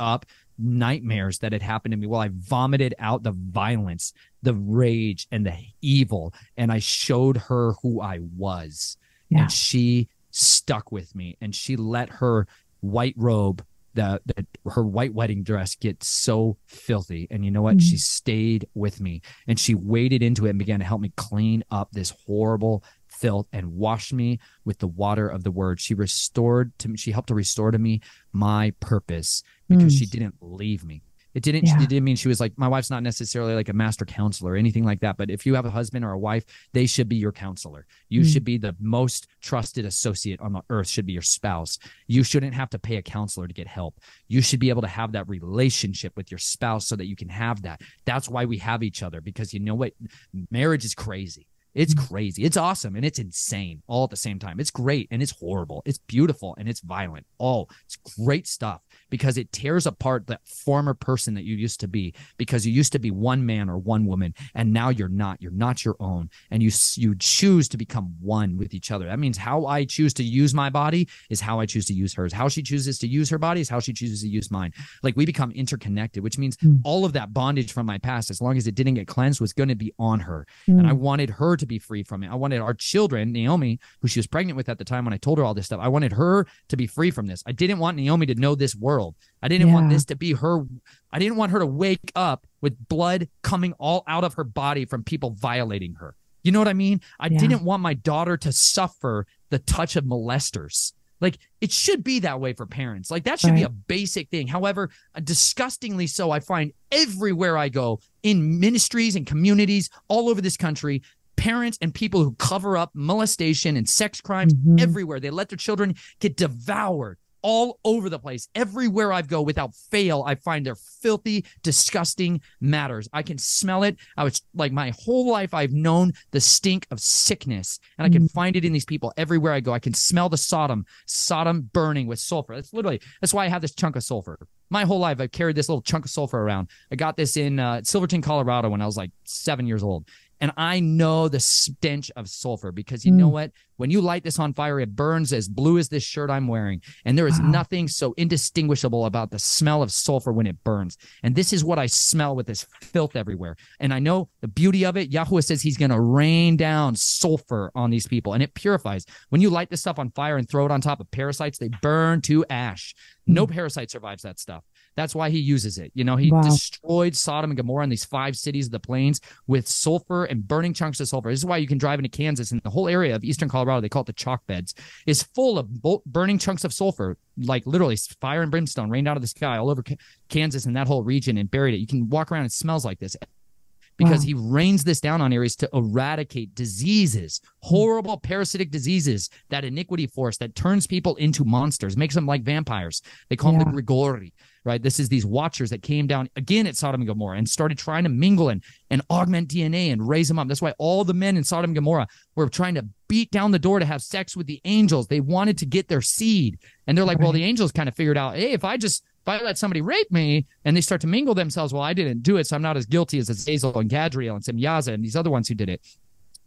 up nightmares that had happened to me Well, I vomited out the violence, the rage, and the evil. And I showed her who I was. Yeah. And she stuck with me and she let her white robe the, the her white wedding dress get so filthy and you know what mm-hmm. she stayed with me and she waded into it and began to help me clean up this horrible filth and washed me with the water of the word. She restored to me, she helped to restore to me my purpose because mm. she didn't leave me. It didn't yeah. it didn't mean she was like my wife's not necessarily like a master counselor or anything like that. But if you have a husband or a wife, they should be your counselor. You mm. should be the most trusted associate on the earth, should be your spouse. You shouldn't have to pay a counselor to get help. You should be able to have that relationship with your spouse so that you can have that. That's why we have each other, because you know what? Marriage is crazy it's mm. crazy. It's awesome and it's insane all at the same time. It's great and it's horrible. It's beautiful and it's violent. All it's great stuff. Because it tears apart that former person that you used to be because you used to be one man or one woman and now you're not. You're not your own and you you choose to become one with each other. That means how i choose to use my body is how i choose to use hers. How she chooses to use her body is how she chooses to use mine. Like we become interconnected which means mm. all of that bondage from my past as long as it didn't get cleansed was going to be on her. Mm. and i wanted her to be free from it. I wanted our children naomi who she was pregnant with at the time when i told her all this stuff i wanted her to be free from this. I didn't want naomi to know this world I didn't yeah. want this to be her. I didn't want her to wake up with blood coming all out of her body from people violating her. You know what I mean? I yeah. didn't want my daughter to suffer the touch of molesters. Like it should be that way for parents. Like that should right. be a basic thing. However, disgustingly so, I find everywhere I go in ministries and communities all over this country, parents and people who cover up molestation and sex crimes mm-hmm. everywhere. They let their children get devoured all over the place. Everywhere I go without fail, I find their filthy, disgusting matters. I can smell it. I was like my whole life I've known the stink of sickness and I can mm. find it in these people everywhere I go. I can smell the Sodom, Sodom burning with sulfur. That's literally that's why I have this chunk of sulfur. My whole life I've carried this little chunk of sulfur around. I got this in uh, Silverton, Colorado when I was like 7 years old and I know the stench of sulfur because you mm. know what? When you light this on fire, it burns as blue as this shirt I'm wearing. And there is wow. nothing so indistinguishable about the smell of sulfur when it burns. And this is what I smell with this filth everywhere. And I know the beauty of it. Yahweh says he's going to rain down sulfur on these people and it purifies. When you light this stuff on fire and throw it on top of parasites, they burn to ash. No mm. parasite survives that stuff. That's why he uses it. You know, he wow. destroyed Sodom and Gomorrah and these five cities of the plains with sulfur and burning chunks of sulfur. This is why you can drive into Kansas and the whole area of eastern Colorado, they call it the chalk beds, is full of burning chunks of sulfur, like literally fire and brimstone rained out of the sky all over Kansas and that whole region and buried it. You can walk around, it smells like this because wow. he rains this down on areas to eradicate diseases, horrible parasitic diseases, that iniquity force that turns people into monsters, makes them like vampires. They call yeah. them the Grigori, right? This is these watchers that came down again at Sodom and Gomorrah and started trying to mingle and, and augment DNA and raise them up. That's why all the men in Sodom and Gomorrah were trying to beat down the door to have sex with the angels. They wanted to get their seed. And they're like, well, the angels kind of figured out, hey, if I just if I let somebody rape me and they start to mingle themselves, well, I didn't do it, so I'm not as guilty as Azazel and Gadriel and Semyaza and these other ones who did it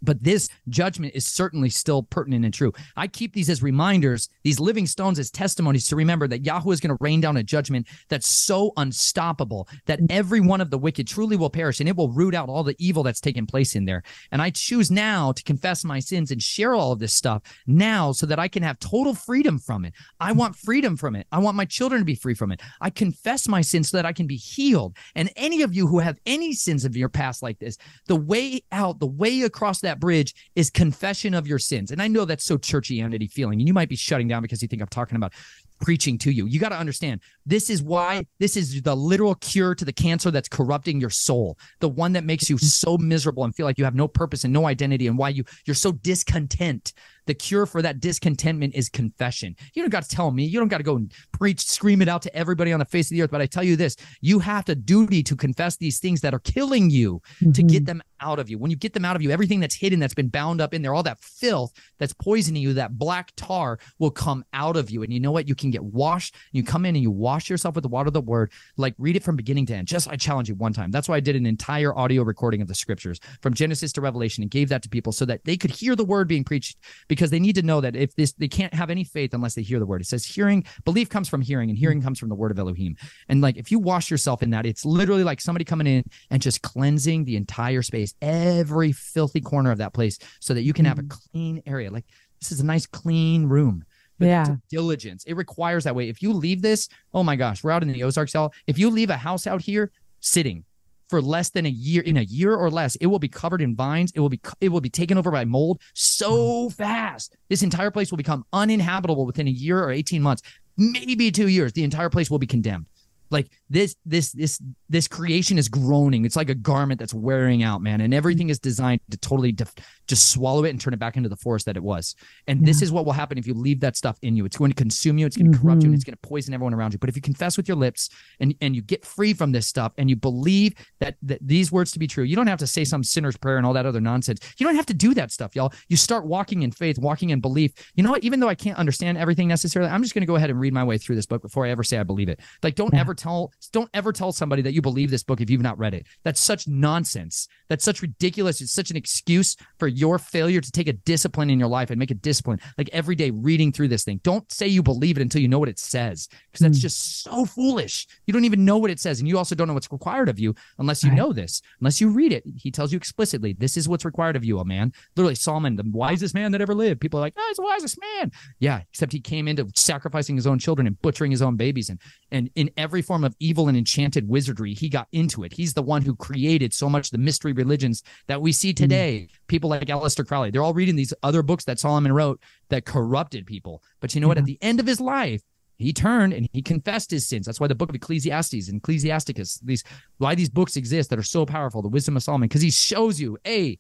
but this judgment is certainly still pertinent and true. I keep these as reminders, these living stones as testimonies to remember that Yahweh is going to rain down a judgment that's so unstoppable that every one of the wicked truly will perish and it will root out all the evil that's taken place in there. And I choose now to confess my sins and share all of this stuff now so that I can have total freedom from it. I want freedom from it. I want my children to be free from it. I confess my sins so that I can be healed. And any of you who have any sins of your past like this, the way out, the way across that that bridge is confession of your sins. And I know that's so churchianity feeling, and you might be shutting down because you think I'm talking about preaching to you. You got to understand this is why this is the literal cure to the cancer that's corrupting your soul, the one that makes you so miserable and feel like you have no purpose and no identity, and why you you're so discontent the cure for that discontentment is confession. You don't got to tell me. You don't got to go and preach, scream it out to everybody on the face of the earth. But I tell you this you have the duty to confess these things that are killing you mm-hmm. to get them out of you. When you get them out of you, everything that's hidden, that's been bound up in there, all that filth that's poisoning you, that black tar will come out of you. And you know what? You can get washed. You come in and you wash yourself with the water of the word. Like read it from beginning to end. Just I challenge you one time. That's why I did an entire audio recording of the scriptures from Genesis to Revelation and gave that to people so that they could hear the word being preached because because they need to know that if this they can't have any faith unless they hear the word. It says hearing, belief comes from hearing, and hearing comes from the word of Elohim. And like if you wash yourself in that, it's literally like somebody coming in and just cleansing the entire space, every filthy corner of that place, so that you can have a mm-hmm. clean area. Like this is a nice clean room. But yeah. diligence. It requires that way. If you leave this, oh my gosh, we're out in the Ozarks, y'all. If you leave a house out here sitting, for less than a year in a year or less it will be covered in vines it will be it will be taken over by mold so hmm. fast this entire place will become uninhabitable within a year or 18 months maybe 2 years the entire place will be condemned like this this this this creation is groaning. It's like a garment that's wearing out man. And everything is designed to totally def- just swallow it and turn it back into the force that it was. And yeah. this is what will happen if you leave that stuff in you. It's going to consume you. It's going to mm-hmm. corrupt you and it's going to poison everyone around you. But if you confess with your lips and and you get free from this stuff and you believe that, that these words to be true you don't have to say some sinner's prayer and all that other nonsense. You don't have to do that stuff y'all. You start walking in faith walking in belief. You know what? Even though i can't understand everything necessarily i'm just going to go ahead and read my way through this book before i ever say i believe it. Like don't yeah. ever tell don't ever tell somebody that you believe this book if you've not read it. That's such nonsense. That's such ridiculous. It's such an excuse for your failure to take a discipline in your life and make a discipline like every day reading through this thing. Don't say you believe it until you know what it says because that's mm. just so foolish. You don't even know what it says and you also don't know what's required of you unless you right. know this. Unless you read it. He tells you explicitly, this is what's required of you, a man. Literally Solomon, the wisest man that ever lived. People are like, "Oh, he's the wisest man." Yeah, except he came into sacrificing his own children and butchering his own babies and and in every form of evil and enchanted wizardry, he got into it. He's the one who created so much the mystery religions that we see today. Mm. People like Aleister Crowley, they're all reading these other books that Solomon wrote that corrupted people. But you know what? At the end of his life, he turned and he confessed his sins. That's why the book of Ecclesiastes and Ecclesiasticus, these why these books exist that are so powerful, the wisdom of Solomon, because he shows you, hey,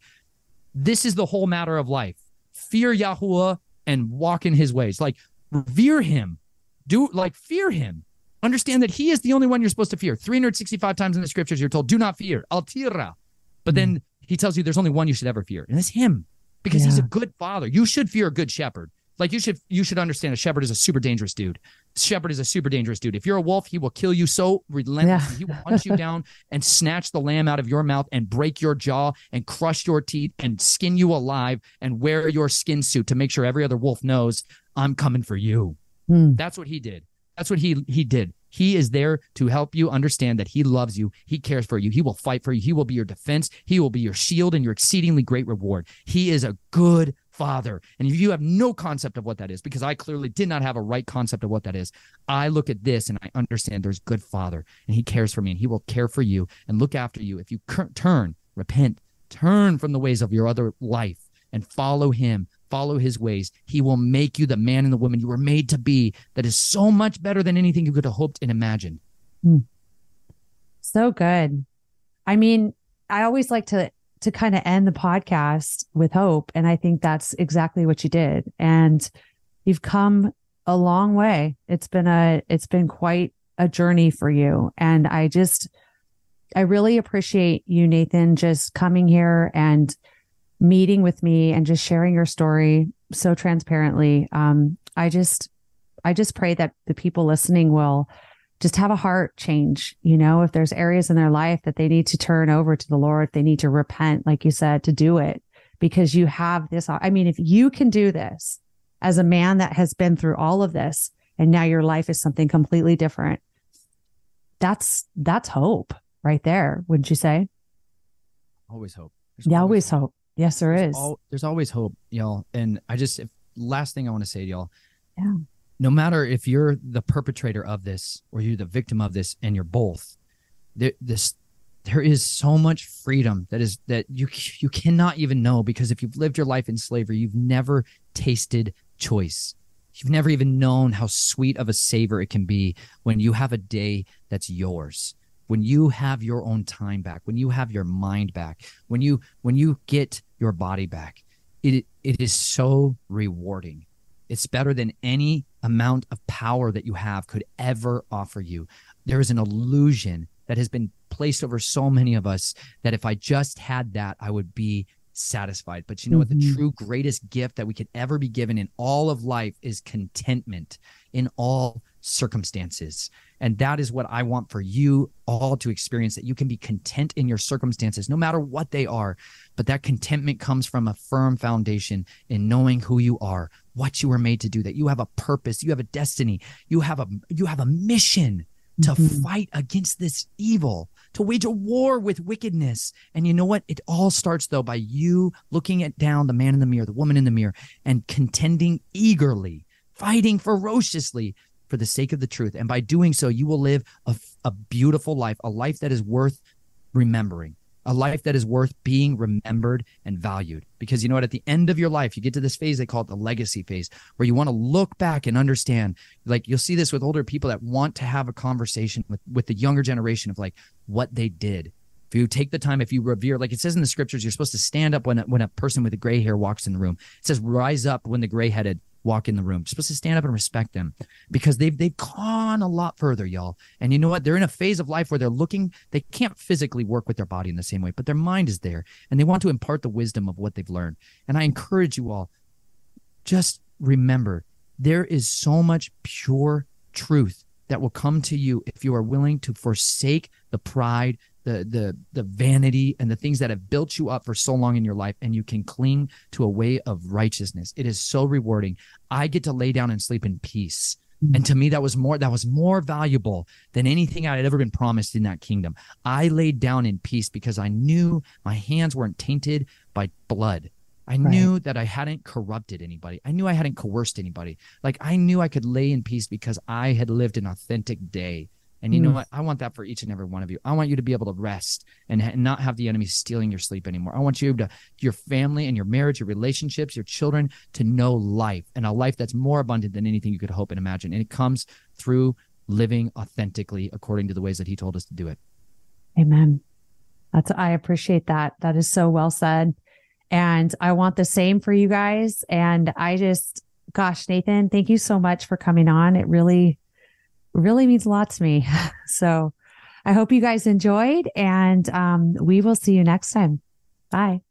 this is the whole matter of life. Fear Yahuwah and walk in his ways. Like revere him. Do like fear him Understand that he is the only one you're supposed to fear. 365 times in the scriptures, you're told, do not fear, altira. But then mm. he tells you there's only one you should ever fear, and it's him because yeah. he's a good father. You should fear a good shepherd. Like you should you should understand a shepherd is a super dangerous dude. Shepherd is a super dangerous dude. If you're a wolf, he will kill you so relentlessly. Yeah. he will hunt you down and snatch the lamb out of your mouth and break your jaw and crush your teeth and skin you alive and wear your skin suit to make sure every other wolf knows I'm coming for you. Mm. That's what he did. That's what he he did. He is there to help you understand that he loves you. He cares for you. He will fight for you. He will be your defense. He will be your shield and your exceedingly great reward. He is a good father. And if you have no concept of what that is, because I clearly did not have a right concept of what that is, I look at this and I understand there's good father and he cares for me and he will care for you and look after you. If you turn, repent, turn from the ways of your other life and follow him, follow his ways, he will make you the man and the woman you were made to be that is so much better than anything you could have hoped and imagined. Hmm. So good. I mean, I always like to to kind of end the podcast with hope and I think that's exactly what you did. And you've come a long way. It's been a it's been quite a journey for you and I just I really appreciate you Nathan just coming here and meeting with me and just sharing your story so transparently. Um, I just, I just pray that the people listening will just have a heart change. You know, if there's areas in their life that they need to turn over to the Lord, they need to repent, like you said, to do it because you have this. I mean, if you can do this as a man that has been through all of this and now your life is something completely different, that's, that's hope right there. Wouldn't you say? Always hope. There's yeah, always hope. hope. Yes, there there's is. Al- there's always hope, y'all. And I just, if, last thing I want to say to y'all. Yeah. No matter if you're the perpetrator of this or you're the victim of this, and you're both, there, this there is so much freedom that is that you you cannot even know because if you've lived your life in slavery, you've never tasted choice. You've never even known how sweet of a savor it can be when you have a day that's yours when you have your own time back when you have your mind back when you when you get your body back it it is so rewarding it's better than any amount of power that you have could ever offer you there is an illusion that has been placed over so many of us that if i just had that i would be satisfied but you know mm-hmm. what the mm-hmm. true greatest gift that we could ever be given in all of life is contentment in all circumstances. And that is what I want for you all to experience that you can be content in your circumstances, no matter what they are. But that contentment comes from a firm foundation in knowing who you are, what you were made to do, that you have a purpose, you have a destiny, you have a you have a mission to mm-hmm. fight against this evil, to wage a war with wickedness. And you know what? It all starts though by you looking at down the man in the mirror, the woman in the mirror, and contending eagerly, fighting ferociously for the sake of the truth. And by doing so, you will live a, a beautiful life, a life that is worth remembering. a life that is worth being remembered and valued. Because you know what? At the end of your life, you get to this phase, they call it the legacy phase, where you want to look back and understand. Like you'll see this with older people that want to have a conversation with, with the younger generation of like what they did. If you take the time, if you revere, like it says in the scriptures, you're supposed to stand up when a, when a person with a gray hair walks in the room. It says, rise up when the gray headed walk in the room. You're supposed to stand up and respect them because they've they've gone a lot further, y'all. And you know what? They're in a phase of life where they're looking, they can't physically work with their body in the same way, but their mind is there and they want to impart the wisdom of what they've learned. And I encourage you all, just remember there is so much pure truth that will come to you if you are willing to forsake the pride, the the the vanity and the things that have built you up for so long in your life and you can cling to a way of righteousness it is so rewarding i get to lay down and sleep in peace mm-hmm. and to me that was more that was more valuable than anything i had ever been promised in that kingdom i laid down in peace because i knew my hands weren't tainted by blood I right. knew that I hadn't corrupted anybody. I knew I hadn't coerced anybody. Like I knew I could lay in peace because I had lived an authentic day and you mm. know what? I want that for each and every one of you. I want you to be able to rest and ha- not have the enemy stealing your sleep anymore. I want you to, your family and your marriage, your relationships, your children to know life and a life that's more abundant than anything you could hope and imagine. And it comes through living authentically according to the ways that he told us to do it. Amen. That's, I appreciate that. That is so well said. And I want the same for you guys. And I just, gosh, Nathan, thank you so much for coming on. It really, really means a lot to me. [LAUGHS] So I hope you guys enjoyed and um, we will see you next time. Bye.